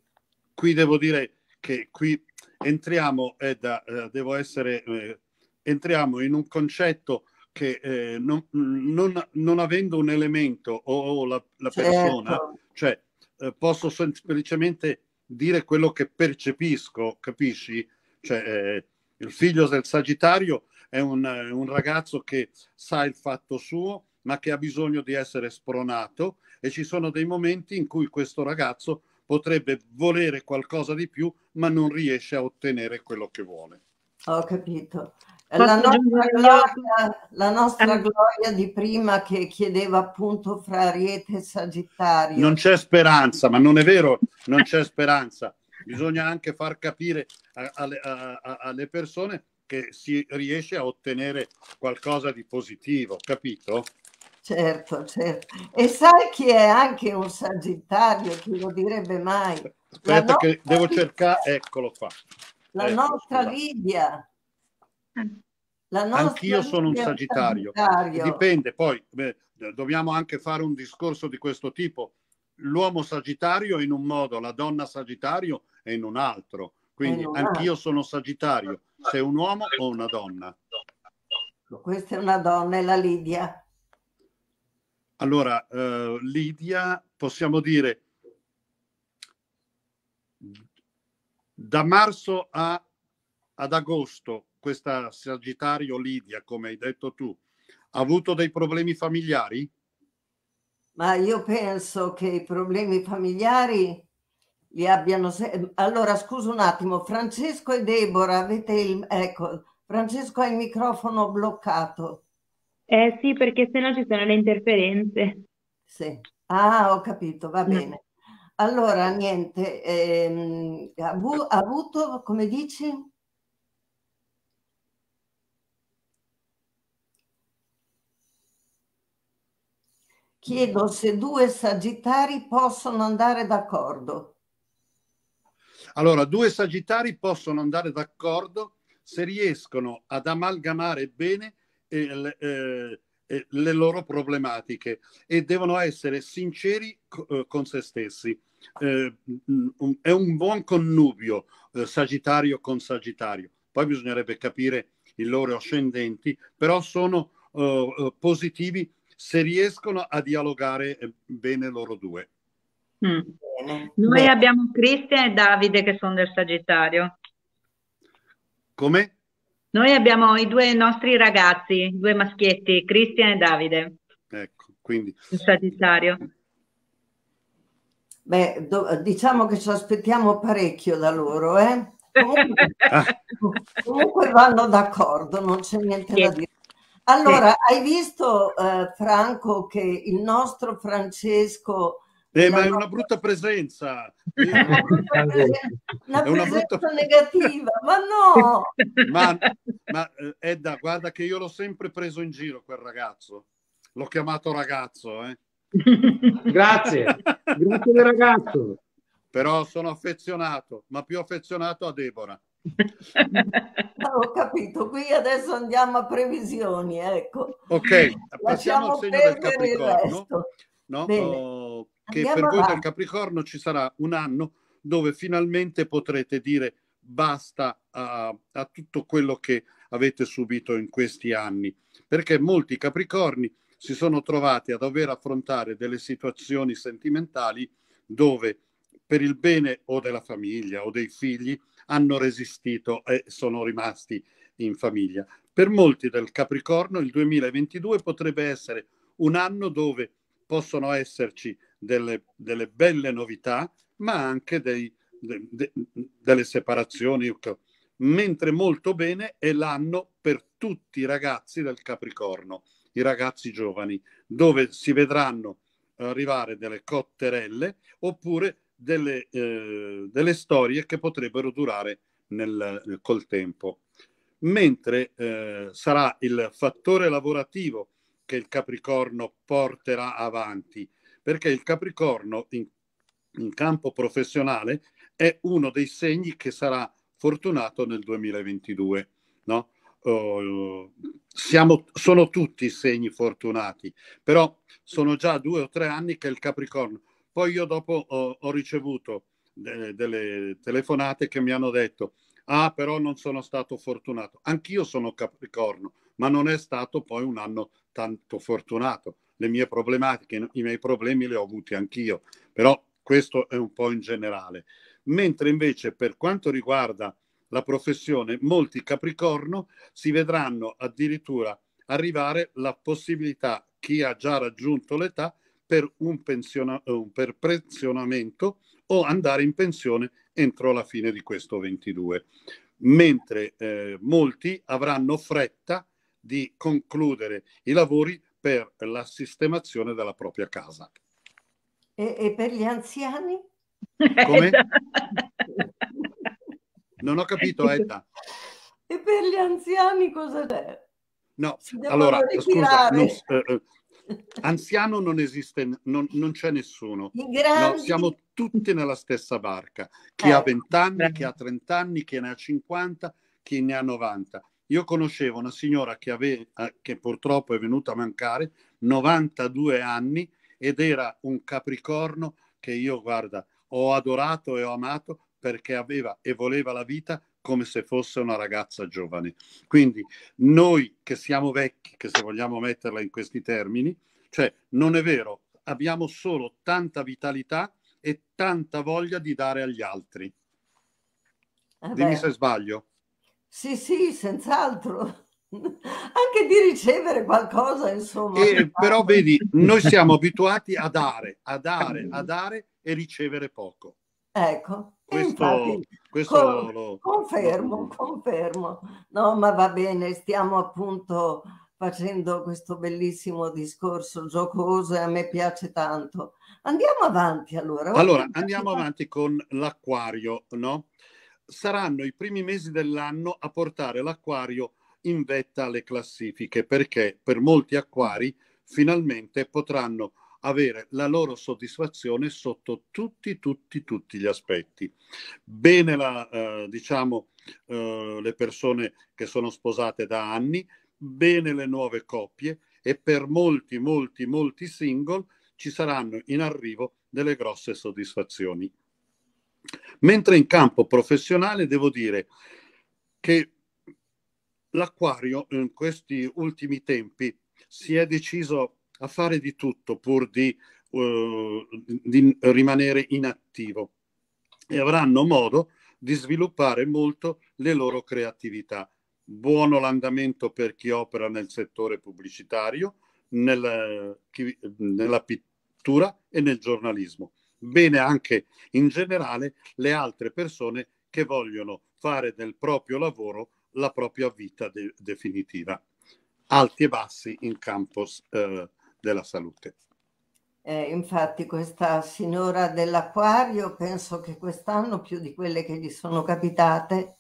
Speaker 2: qui devo dire che qui entriamo, Edda, eh, devo essere, eh, entriamo in un concetto che eh, non, non, non, avendo un elemento o, o la, la certo. persona, cioè eh, posso semplicemente dire quello che percepisco, capisci? Cioè, eh, il figlio del Sagittario è un, un, ragazzo che sa il fatto suo, ma che ha bisogno di essere spronato e ci sono dei momenti in cui questo ragazzo potrebbe volere qualcosa di più, ma non riesce a ottenere quello che vuole.
Speaker 1: Ho capito. La nostra, gloria, la nostra eh. gloria di prima che chiedeva appunto fra Ariete e Sagittario.
Speaker 2: Non c'è speranza, ma non è vero, non c'è speranza. Bisogna anche far capire alle, alle persone che si riesce a ottenere qualcosa di positivo, capito?
Speaker 1: Certo, certo. E sai chi è anche un Sagittario? Chi lo direbbe mai?
Speaker 2: Aspetta che devo cercare, eccolo qua.
Speaker 1: La ecco, nostra scusa. Lidia.
Speaker 2: Anch'io sono un sagittario. sagittario. Dipende, poi beh, dobbiamo anche fare un discorso di questo tipo. L'uomo sagittario in un modo, la donna sagittario è in un altro. Quindi un anch'io altro. sono sagittario. Sei un uomo o una donna?
Speaker 1: Questa è una donna, è la Lidia.
Speaker 2: Allora, uh, Lidia, possiamo dire da marzo a, ad agosto questa Sagittario Lidia, come hai detto tu, ha avuto dei problemi familiari?
Speaker 1: Ma io penso che i problemi familiari li abbiano... Se... Allora, scusa un attimo, Francesco e Deborah, avete il... Ecco, Francesco ha il microfono bloccato.
Speaker 3: Eh sì, perché sennò ci sono le interferenze.
Speaker 1: Sì. Ah, ho capito, va bene. Allora, niente, ehm, ha avuto, come dici? Chiedo se due sagittari possono andare d'accordo.
Speaker 2: Allora, due sagittari possono andare d'accordo se riescono ad amalgamare bene eh, eh, le loro problematiche e devono essere sinceri eh, con se stessi. Eh, è un buon connubio eh, Sagittario con Sagittario. Poi bisognerebbe capire i loro ascendenti, però sono positivi se riescono a dialogare eh, bene loro due.
Speaker 3: Mm. Noi Beh. abbiamo Cristian e Davide che sono del Sagittario.
Speaker 2: Come?
Speaker 3: Noi abbiamo i due nostri ragazzi, due maschietti, Cristian e Davide.
Speaker 2: Ecco, quindi.
Speaker 3: Il Sagittario.
Speaker 1: Beh, do, diciamo che ci aspettiamo parecchio da loro, eh? Comunque, comunque vanno d'accordo, non c'è niente sì. da dire. Allora, sì. hai visto, eh, Franco, che il nostro Francesco...
Speaker 2: Eh, ma è una brutta presenza.
Speaker 1: Una brutta presenza, una presenza brutta... negativa, ma no!
Speaker 2: Ma, ma eh, Edda, guarda che io l'ho sempre preso in giro quel ragazzo. L'ho chiamato ragazzo, eh.
Speaker 4: Grazie, grazie del ragazzo.
Speaker 2: Però sono affezionato, ma più affezionato a Deborah.
Speaker 1: Ho capito, qui adesso andiamo a previsioni, ecco.
Speaker 2: Ok, passiamo al segno del Capricorno. no? oh, che per voi del Capricorno ci sarà un anno dove finalmente potrete dire basta a, a tutto quello che avete subito in questi anni, perché molti Capricorni si sono trovati a dover affrontare delle situazioni sentimentali dove per il bene o della famiglia o dei figli hanno resistito e sono rimasti in famiglia. Per molti del Capricorno il 2022 potrebbe essere un anno dove possono esserci delle, delle belle novità, ma anche dei, de, de, delle separazioni, mentre molto bene è l'anno per tutti i ragazzi del Capricorno, i ragazzi giovani, dove si vedranno arrivare delle cotterelle oppure delle, eh, delle storie che potrebbero durare nel, col tempo. Mentre eh, sarà il fattore lavorativo che il Capricorno porterà avanti, perché il Capricorno in, in campo professionale è uno dei segni che sarà fortunato nel 2022. No? Uh, siamo, sono tutti segni fortunati, però sono già due o tre anni che il Capricorno. Poi io dopo ho, ho ricevuto de, delle telefonate che mi hanno detto, ah però non sono stato fortunato. Anch'io sono Capricorno, ma non è stato poi un anno tanto fortunato. Le mie problematiche, i miei problemi li ho avuti anch'io, però questo è un po' in generale mentre invece per quanto riguarda la professione, molti Capricorno si vedranno addirittura arrivare la possibilità, chi ha già raggiunto l'età, per un, pensiona- per pensionamento o andare in pensione entro la fine di questo 22, mentre eh, molti avranno fretta di concludere i lavori per la sistemazione della propria casa.
Speaker 1: E, e per gli anziani?
Speaker 2: Come? Non ho capito, Edda.
Speaker 1: E per gli anziani cosa c'è?
Speaker 2: No, allora, scusa, non, eh, eh, anziano non esiste, non, non c'è nessuno. Grandi... No, siamo tutti nella stessa barca. Chi eh. ha 20 anni, chi ha 30 anni, chi ne ha 50, chi ne ha 90. Io conoscevo una signora che, aveva, eh, che purtroppo è venuta a mancare, 92 anni, ed era un capricorno che io, guarda, ho adorato e ho amato perché aveva e voleva la vita come se fosse una ragazza giovane. Quindi noi che siamo vecchi, che se vogliamo metterla in questi termini, cioè non è vero, abbiamo solo tanta vitalità e tanta voglia di dare agli altri. Eh Dimmi se sbaglio.
Speaker 1: Sì, sì, senz'altro. Anche di ricevere qualcosa, insomma.
Speaker 2: E, però vedi, noi siamo abituati a dare, a dare, a dare e ricevere poco.
Speaker 1: Ecco,
Speaker 2: questo,
Speaker 1: infatti,
Speaker 2: questo
Speaker 1: con, lo, confermo, lo... confermo. No, ma va bene, stiamo appunto facendo questo bellissimo discorso giocoso e a me piace tanto. Andiamo avanti allora.
Speaker 2: Allora, andiamo avanti con l'acquario, no? Saranno i primi mesi dell'anno a portare l'acquario in vetta alle classifiche perché per molti acquari finalmente potranno avere la loro soddisfazione sotto tutti, tutti, tutti gli aspetti. Bene la, eh, diciamo, eh, le persone che sono sposate da anni, bene le nuove coppie e per molti, molti, molti single ci saranno in arrivo delle grosse soddisfazioni. Mentre in campo professionale devo dire che l'acquario in questi ultimi tempi si è deciso a fare di tutto pur di, uh, di rimanere inattivo e avranno modo di sviluppare molto le loro creatività. Buono l'andamento per chi opera nel settore pubblicitario, nel, chi, nella pittura e nel giornalismo. Bene anche in generale le altre persone che vogliono fare del proprio lavoro la propria vita de- definitiva. Alti e bassi in campo eh, della salute.
Speaker 1: Eh, infatti questa signora dell'acquario penso che quest'anno più di quelle che gli sono capitate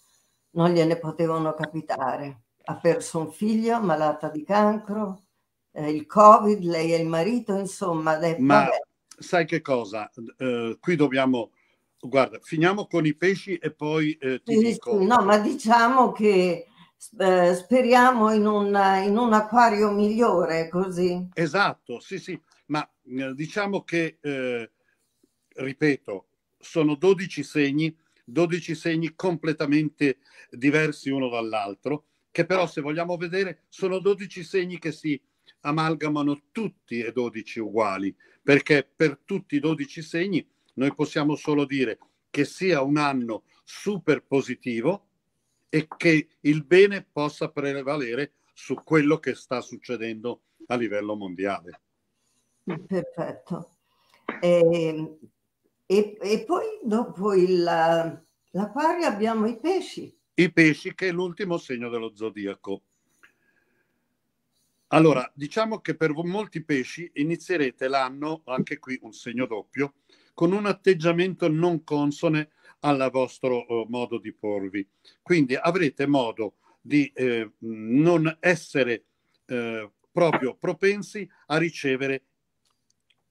Speaker 1: non gliene potevano capitare. Ha perso un figlio malata di cancro, eh, il covid, lei e il marito, insomma.
Speaker 2: Detto, Ma vabbè. sai che cosa? Eh, qui dobbiamo, guarda, finiamo con i pesci e poi eh, ti sì, dico...
Speaker 1: no, ma diciamo che eh, speriamo in un, in un acquario migliore così.
Speaker 2: Esatto, sì, sì, ma diciamo che, eh, ripeto, sono 12 segni, 12 segni completamente diversi uno dall'altro, che però se vogliamo vedere sono 12 segni che si amalgamano tutti e 12 uguali, perché per tutti i 12 segni noi possiamo solo dire che sia un anno super positivo e che il bene possa prevalere su quello che sta succedendo a livello mondiale.
Speaker 1: Perfetto. E, e, e poi dopo il, l'acquario abbiamo i pesci.
Speaker 2: I pesci che è l'ultimo segno dello zodiaco. Allora, diciamo che per molti pesci inizierete l'anno, anche qui un segno doppio, con un atteggiamento non consone al vostro uh, modo di porvi. Quindi avrete modo di eh, non essere eh, proprio propensi a ricevere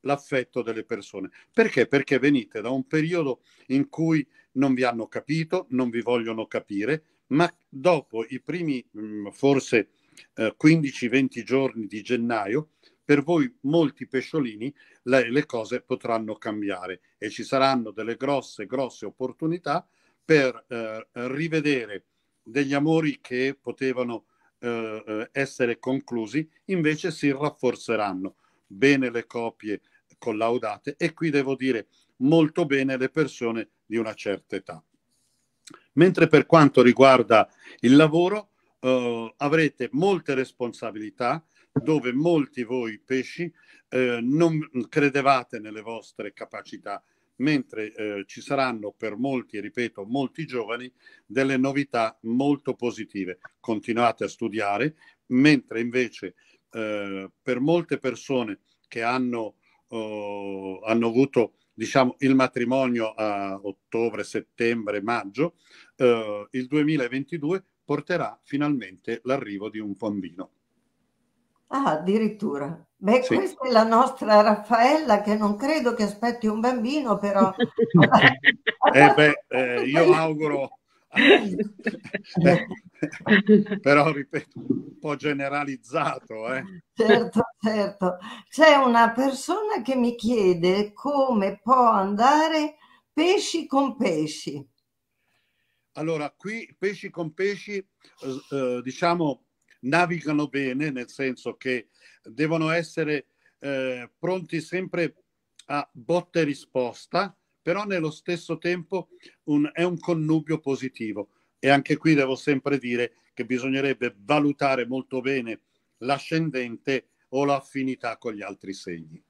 Speaker 2: l'affetto delle persone. Perché? Perché venite da un periodo in cui non vi hanno capito, non vi vogliono capire, ma dopo i primi mh, mm, forse eh, 15-20 giorni di gennaio, per voi molti pesciolini le, le, cose potranno cambiare e ci saranno delle grosse, grosse opportunità per eh, rivedere degli amori che potevano eh, eh essere conclusi, invece si rafforzeranno bene le coppie collaudate e qui devo dire molto bene le persone di una certa età. Mentre per quanto riguarda il lavoro, eh, avrete molte responsabilità dove molti voi pesci eh, non credevate nelle vostre capacità, mentre eh, ci saranno per molti, ripeto, molti giovani delle novità molto positive. Continuate a studiare, mentre invece eh, per molte persone che hanno, oh, hanno avuto diciamo, il matrimonio a ottobre, settembre, maggio, eh, il 2022 porterà finalmente l'arrivo di un bambino.
Speaker 1: Ah, addirittura. Beh, sì. questa è la nostra Raffaella che non credo che aspetti un bambino, però...
Speaker 2: eh beh, eh, io auguro... però ripeto, un po' generalizzato. Eh.
Speaker 1: Certo, certo. C'è una persona che mi chiede come può andare pesci con pesci.
Speaker 2: Allora, qui pesci con pesci, eh, eh, diciamo, navigano bene, nel senso che devono essere eh, pronti sempre a botta e risposta, però nello stesso tempo un, è un connubio positivo. E anche qui devo sempre dire che bisognerebbe valutare molto bene l'ascendente o l'affinità con gli altri segni.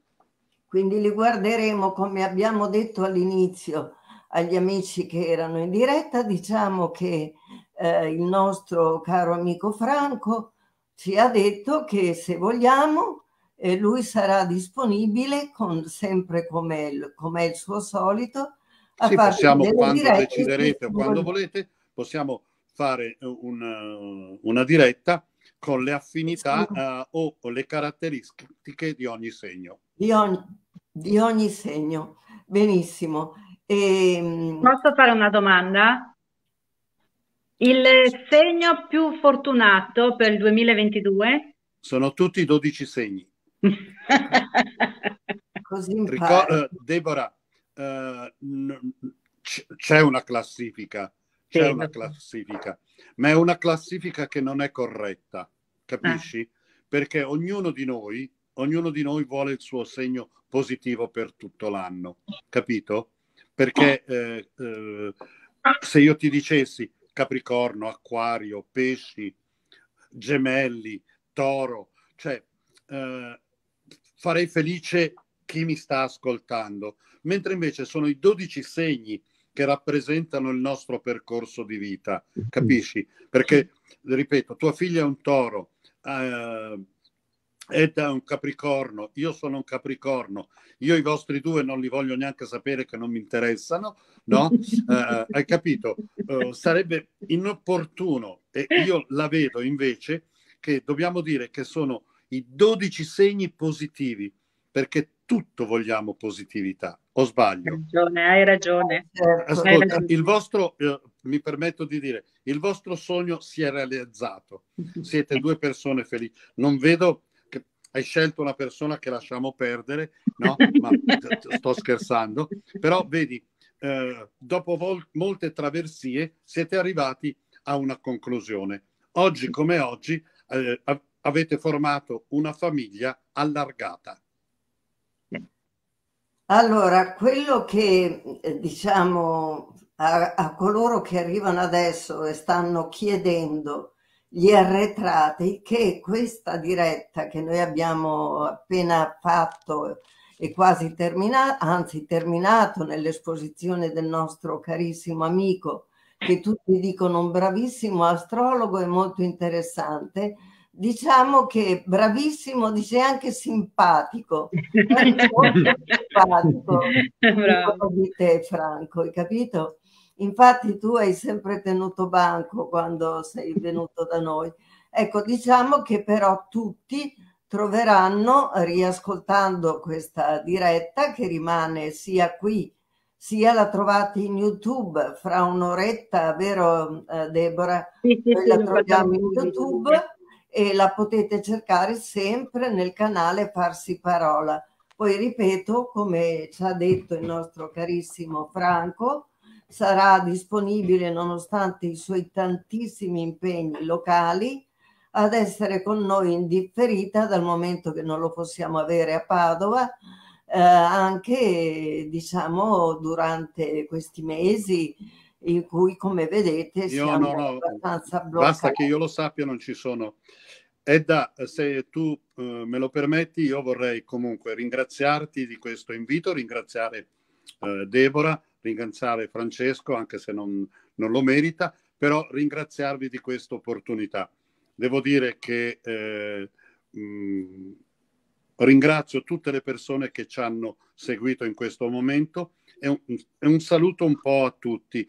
Speaker 1: Quindi li guarderemo, come abbiamo detto all'inizio, agli amici che erano in diretta, diciamo che eh, il nostro caro amico Franco ci ha detto che se vogliamo eh, lui sarà disponibile con, sempre come è il suo solito.
Speaker 2: A sì, possiamo quando deciderete o quando volete, possiamo fare una, una diretta con le affinità uh, o, o, le caratteristiche di ogni segno.
Speaker 1: Di ogni, di ogni segno, benissimo.
Speaker 3: E... Ehm, Posso fare una domanda? Il segno più fortunato per il 2022?
Speaker 2: Sono tutti 12 segni. Così Ricor- uh, Deborah, uh, n- c- c'è una classifica, c'è sì, una classifica, ma è una classifica che non è corretta, capisci? Ah. Perché ognuno di noi, ognuno di noi vuole il suo segno positivo per tutto l'anno, capito? Perché eh, eh, se io ti dicessi Capricorno, Acquario, Pesci, Gemelli, Toro, cioè eh, farei felice chi mi sta ascoltando, mentre invece sono i 12 segni che rappresentano il nostro percorso di vita, capisci? Perché, ripeto, tua figlia è un toro, eh, Ed è un capricorno, io sono un capricorno, io i vostri due non li voglio neanche sapere che non mi interessano, no? Uh, hai capito? Uh, sarebbe inopportuno e io la vedo invece che dobbiamo dire che sono i 12 segni positivi, perché tutto vogliamo positività, o sbaglio?
Speaker 3: Hai ragione, hai ragione.
Speaker 2: Ascolta, hai ragione. il vostro, eh, mi permetto di dire, il vostro sogno si è realizzato, siete due persone felici, non vedo hai scelto una persona che lasciamo perdere, no? Ma sto scherzando, però vedi, eh, dopo vol- molte traversie siete arrivati a una conclusione. Oggi come oggi eh, avete formato una famiglia allargata.
Speaker 1: Allora, quello che eh, diciamo a, a, coloro che arrivano adesso e stanno chiedendo gli arretrati che questa diretta che noi abbiamo appena fatto e quasi terminato, anzi terminato nell'esposizione del nostro carissimo amico che tutti dicono un bravissimo astrologo e molto interessante, diciamo che bravissimo, dice anche simpatico, simpatico. Di te Franco, hai capito? Infatti tu hai sempre tenuto banco quando sei venuto da noi. Ecco, diciamo che però tutti troveranno, riascoltando questa diretta che rimane sia qui, sia la trovate in YouTube fra un'oretta, vero eh, Deborah? Sì, sì, sì, la troviamo in YouTube e la potete cercare sempre nel canale Farsi Parola. Poi ripeto, come ci ha detto il nostro carissimo Franco, sarà disponibile nonostante i suoi tantissimi impegni locali ad essere con noi indifferita dal momento che non lo possiamo avere a Padova eh, anche diciamo durante questi mesi in cui come vedete io siamo no, no, abbastanza bloccati.
Speaker 2: Basta che io lo sappia, non ci sono. Edda, se tu eh, me lo permetti, io vorrei comunque ringraziarti di questo invito, ringraziare eh, Deborah, ringraziare Francesco, anche se non, non, lo merita, però ringraziarvi di questa opportunità. Devo dire che eh, mh, ringrazio tutte le persone che ci hanno seguito in questo momento e un, e un saluto un po' a tutti.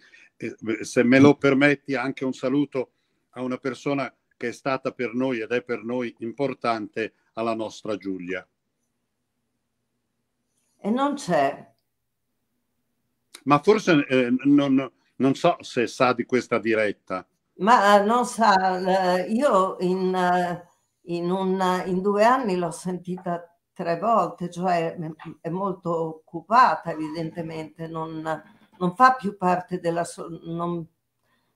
Speaker 2: se me lo permetti, anche un saluto a una persona che è stata per noi ed è per noi importante, alla nostra Giulia.
Speaker 1: E non c'è
Speaker 2: ma forse eh, non, non, so se sa di questa diretta.
Speaker 1: Ma non sa, io in, in, un, in due anni l'ho sentita tre volte, cioè è molto occupata evidentemente, non, non fa più parte della... Non,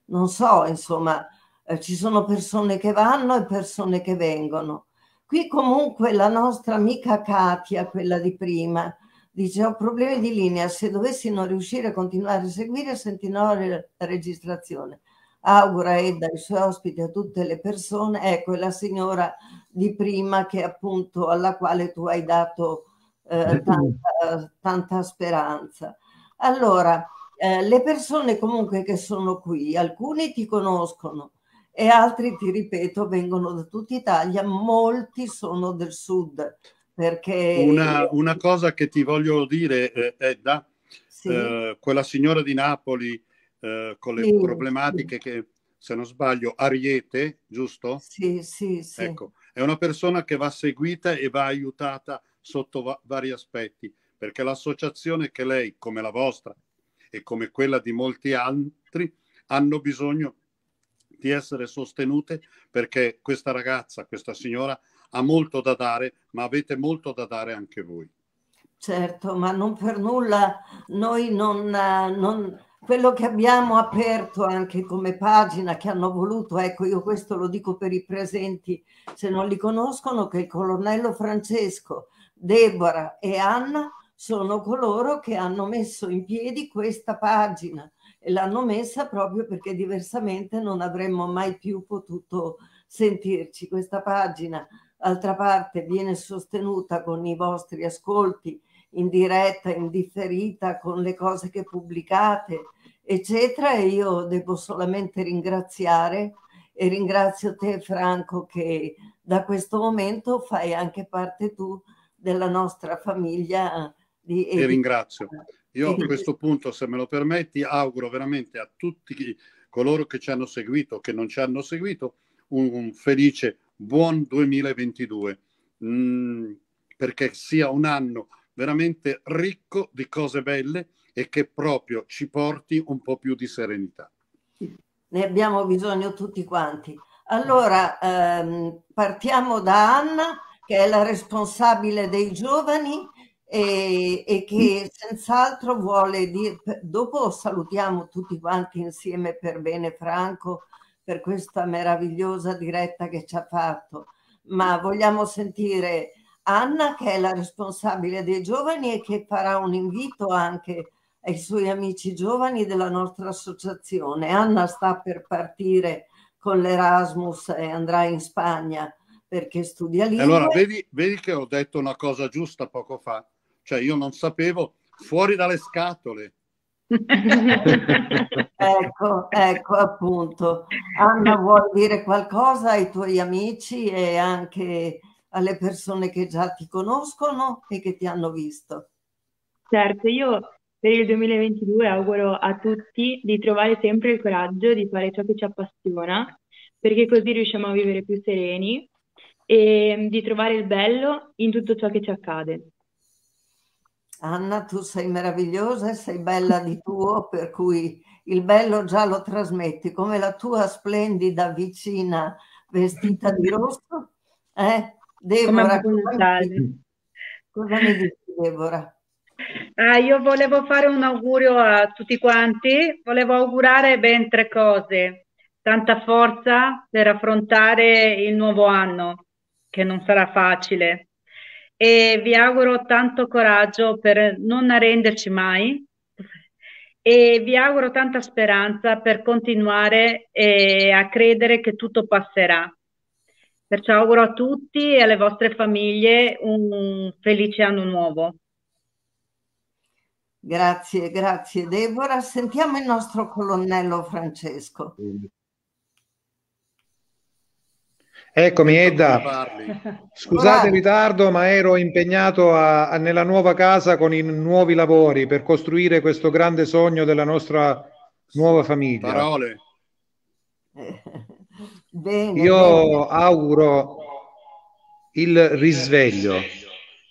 Speaker 1: non so, insomma, eh, ci sono persone che vanno e persone che vengono. Qui comunque la nostra amica Katia, quella di prima, Dice, ho problemi di linea, se dovessi non riuscire a continuare a seguire sentirò la registrazione. Augura Edda ai suoi ospiti, a tutte le persone, ecco, è la signora di prima che appunto alla quale tu hai dato eh, tanta, tanta, speranza. Allora, eh, le persone comunque che sono qui, alcuni ti conoscono e altri, ti ripeto, vengono da tutta Italia, molti sono del sud perché...
Speaker 2: Una, una cosa che ti voglio dire, eh, Edda, sì. eh, quella signora di Napoli eh, con le sì, problematiche sì. che, se non sbaglio, Ariete, giusto?
Speaker 1: Sì, sì, sì.
Speaker 2: Ecco, è una persona che va seguita e va aiutata sotto va- vari aspetti, perché l'associazione che lei, come la vostra e come quella di molti altri, hanno bisogno di essere sostenute perché questa ragazza, questa signora ha molto da dare, ma avete molto da dare anche voi.
Speaker 1: Certo, ma non per nulla noi non, non, quello che abbiamo aperto anche come pagina che hanno voluto, ecco io questo lo dico per i presenti, se non li conoscono, che il colonnello Francesco, Deborah e Anna sono coloro che hanno messo in piedi questa pagina e l'hanno messa proprio perché diversamente non avremmo mai più potuto sentirci. Questa pagina d'altra parte viene sostenuta con i vostri ascolti in diretta, in differita, con le cose che pubblicate, eccetera. E io devo solamente ringraziare e ringrazio te Franco che da questo momento fai anche parte tu della nostra famiglia. Di
Speaker 2: Ti ringrazio. Io a questo punto, se me lo permetti, auguro veramente a tutti coloro che ci hanno seguito, che non ci hanno seguito, un, un felice buon 2022, mm, perché sia un anno veramente ricco di cose belle e che proprio ci porti un po' più di serenità.
Speaker 1: Ne abbiamo bisogno tutti quanti. Allora, ehm, partiamo da Anna che è la responsabile dei giovani e, e che senz'altro vuole dire, dopo salutiamo tutti quanti insieme per bene Franco per questa meravigliosa diretta che ci ha fatto, ma vogliamo sentire Anna che è la responsabile dei giovani e che farà un invito anche ai suoi amici giovani della nostra associazione. Anna sta per partire con l'Erasmus e andrà in Spagna perché studia lì.
Speaker 2: Allora, vedi, vedi che ho detto una cosa giusta poco fa, cioè io non sapevo, fuori dalle scatole.
Speaker 1: Ecco, ecco appunto. Anna, vuoi dire qualcosa ai tuoi amici e anche alle persone che già ti conoscono e che ti hanno visto?
Speaker 5: Certo, io per il 2022 auguro a tutti di trovare sempre il coraggio di fare ciò che ci appassiona, perché così riusciamo a vivere più sereni e di trovare il bello in tutto ciò che ci accade.
Speaker 1: Anna, tu sei meravigliosa e sei bella di tuo, per cui il bello già lo trasmetti, come la tua splendida vicina vestita di rosso. Eh? Deborah, cosa mi, cosa mi dici Deborah?
Speaker 3: Ah, io volevo fare un augurio a tutti quanti, volevo augurare ben tre cose, tanta forza per affrontare il nuovo anno, che non sarà facile, e vi auguro tanto coraggio per non arrenderci mai e vi auguro tanta speranza per continuare eh, a credere che tutto passerà. Perciò auguro a tutti e alle vostre famiglie un felice anno nuovo.
Speaker 1: Grazie, grazie Deborah. Sentiamo il nostro colonnello Francesco.
Speaker 6: Eccomi Edda, scusate il ritardo ma ero impegnato a, a, nella nuova casa con i nuovi lavori per costruire questo grande sogno della nostra nuova famiglia.
Speaker 2: Parole.
Speaker 6: Bene, Io bene. auguro il risveglio,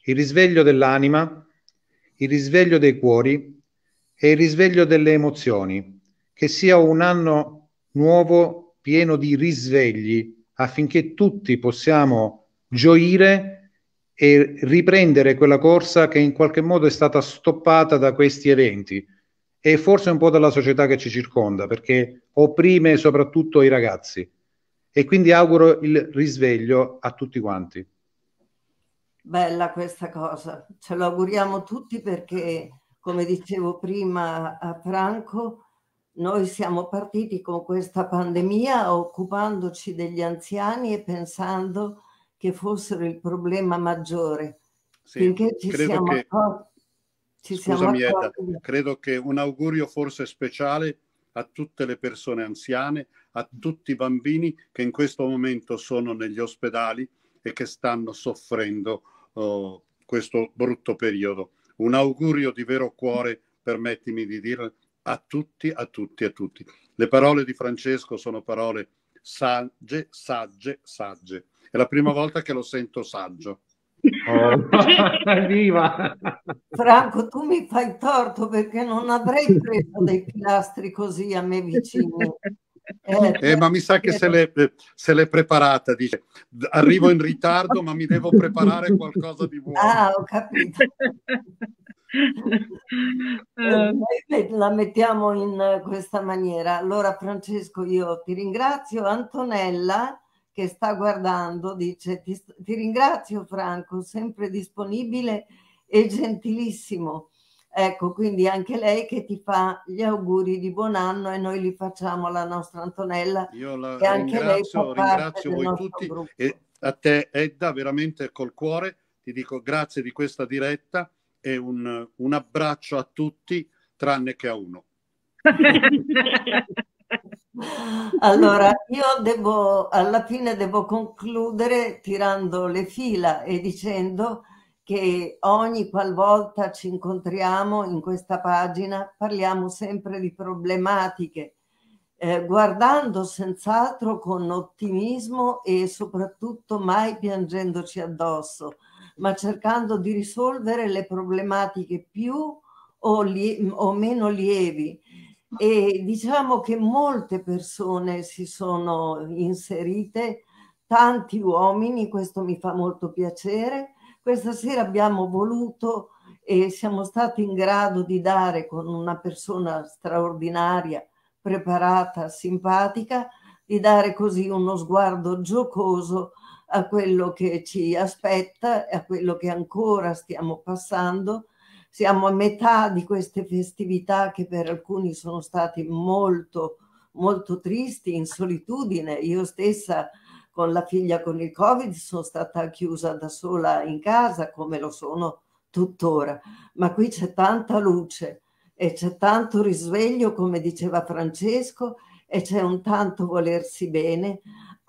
Speaker 6: il risveglio dell'anima il risveglio dei cuori e il risveglio delle emozioni, che sia un anno nuovo pieno di risvegli affinché tutti possiamo gioire e riprendere quella corsa che in qualche modo è stata stoppata da questi eventi e forse un po' dalla società che ci circonda, perché opprime soprattutto i ragazzi. E quindi auguro il risveglio a tutti quanti.
Speaker 1: Bella questa cosa, ce lo auguriamo tutti perché, come dicevo prima a Franco, noi siamo partiti con questa pandemia occupandoci degli anziani e pensando che fossero il problema maggiore.
Speaker 2: Sì, Finché ci siamo che, accorti, ci scusami. Edda, credo che un augurio forse speciale a tutte le persone anziane, a tutti i bambini che in questo momento sono negli ospedali e che stanno soffrendo oh, questo brutto periodo. Un augurio di vero cuore, permettimi di dire, a tutti, a tutti, a tutti. Le parole di Francesco sono parole sagge, sagge, sagge. È la prima volta che lo sento saggio.
Speaker 1: Oh, viva! Franco, tu mi fai torto perché non avrei preso dei pilastri così a me vicini.
Speaker 2: Eh, eh, ma mi sa che se l'è, se l'è, preparata, dice arrivo in ritardo ma mi devo preparare qualcosa di buono.
Speaker 1: Ah, ho capito. Eh, la mettiamo in questa maniera. Allora Francesco, io ti ringrazio. Antonella che sta guardando dice ti, ti ringrazio Franco, sempre disponibile e gentilissimo. Ecco, quindi anche lei che ti fa gli auguri di buon anno e noi li facciamo alla nostra Antonella.
Speaker 2: Io la e anche ringrazio, lei ringrazio voi tutti gruppo. e a te Edda veramente col cuore ti dico grazie di questa diretta e un, un abbraccio a tutti tranne che a uno.
Speaker 1: allora, io devo, alla fine devo concludere tirando le fila e dicendo che ogni qualvolta ci incontriamo in questa pagina parliamo sempre di problematiche, eh, guardando senz'altro con ottimismo e soprattutto mai piangendoci addosso, ma cercando di risolvere le problematiche più o, lie- o meno lievi. E diciamo che molte persone si sono inserite tanti uomini, questo mi fa molto piacere. Questa sera abbiamo voluto e siamo stati in grado di dare con una persona straordinaria, preparata, simpatica, di dare così uno sguardo giocoso a quello che ci aspetta e a quello che ancora stiamo passando. Siamo a metà di queste festività che per alcuni sono stati molto, molto tristi, in solitudine. Io stessa con la figlia con il Covid sono stata chiusa da sola in casa, come lo sono tuttora. Ma qui c'è tanta luce e c'è tanto risveglio, come diceva Francesco, e c'è un tanto volersi bene,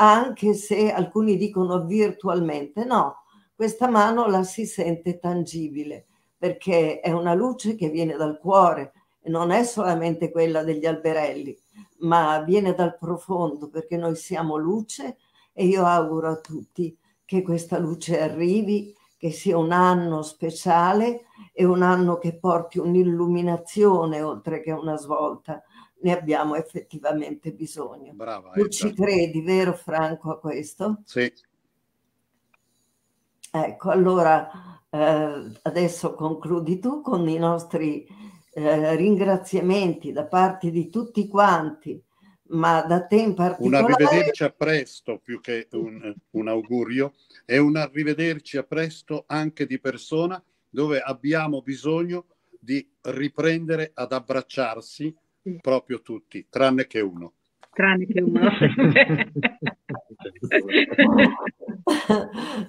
Speaker 1: anche se alcuni dicono virtualmente. No, questa mano la si sente tangibile perché è una luce che viene dal cuore non è solamente quella degli alberelli, ma viene dal profondo perché noi siamo luce e io auguro a tutti che questa luce arrivi, che sia un anno speciale e un anno che porti un'illuminazione oltre che una svolta. Ne abbiamo effettivamente bisogno.
Speaker 2: Brava,
Speaker 1: tu ci credi, vero Franco, a questo?
Speaker 2: Sì.
Speaker 1: Ecco, allora eh, adesso concludi tu con i nostri eh, ringraziamenti da parte di tutti quanti, ma da te in particolare.
Speaker 2: Un arrivederci a presto più che un, un augurio, è un arrivederci a presto anche di persona dove abbiamo bisogno di riprendere ad abbracciarsi proprio tutti, tranne che uno.
Speaker 3: Tranne che uno.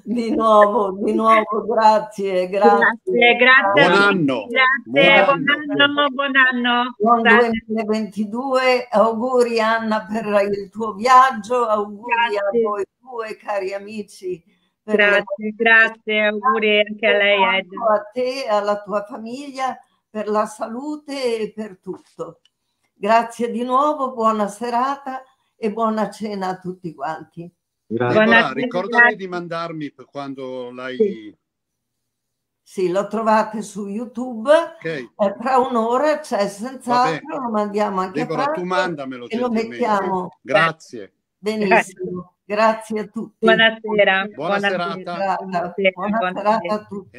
Speaker 1: di nuovo, di nuovo, grazie, grazie.
Speaker 3: Grazie, grazie.
Speaker 2: Buon anno.
Speaker 3: Grazie, buon anno, buon anno.
Speaker 1: Buon
Speaker 3: Grazie.
Speaker 1: 2022, auguri Anna per il tuo viaggio, auguri
Speaker 3: Grazie.
Speaker 1: a voi due cari amici.
Speaker 3: Grazie, grazie, auguri anche a lei Ed.
Speaker 1: A te, alla tua famiglia, per la salute e per tutto. Grazie di nuovo, buona serata e buona cena a tutti quanti.
Speaker 4: Grazie.
Speaker 3: Buona-
Speaker 2: ricordami di mandarmi per quando l'hai...
Speaker 3: Sì.
Speaker 1: Sì, lo trovate su YouTube.
Speaker 2: Ok,
Speaker 1: Eh, tra un'ora c'è senz'altro, lo mandiamo anche
Speaker 2: Deborah,
Speaker 1: a
Speaker 2: tu
Speaker 1: Franco
Speaker 2: mandamelo
Speaker 1: e lo mettiamo
Speaker 2: Grazie.
Speaker 1: benissimo. Grazie a tutti.
Speaker 3: Buonasera.
Speaker 2: Buona serata.
Speaker 1: Buona,
Speaker 3: Buona
Speaker 1: buona serata a tutti.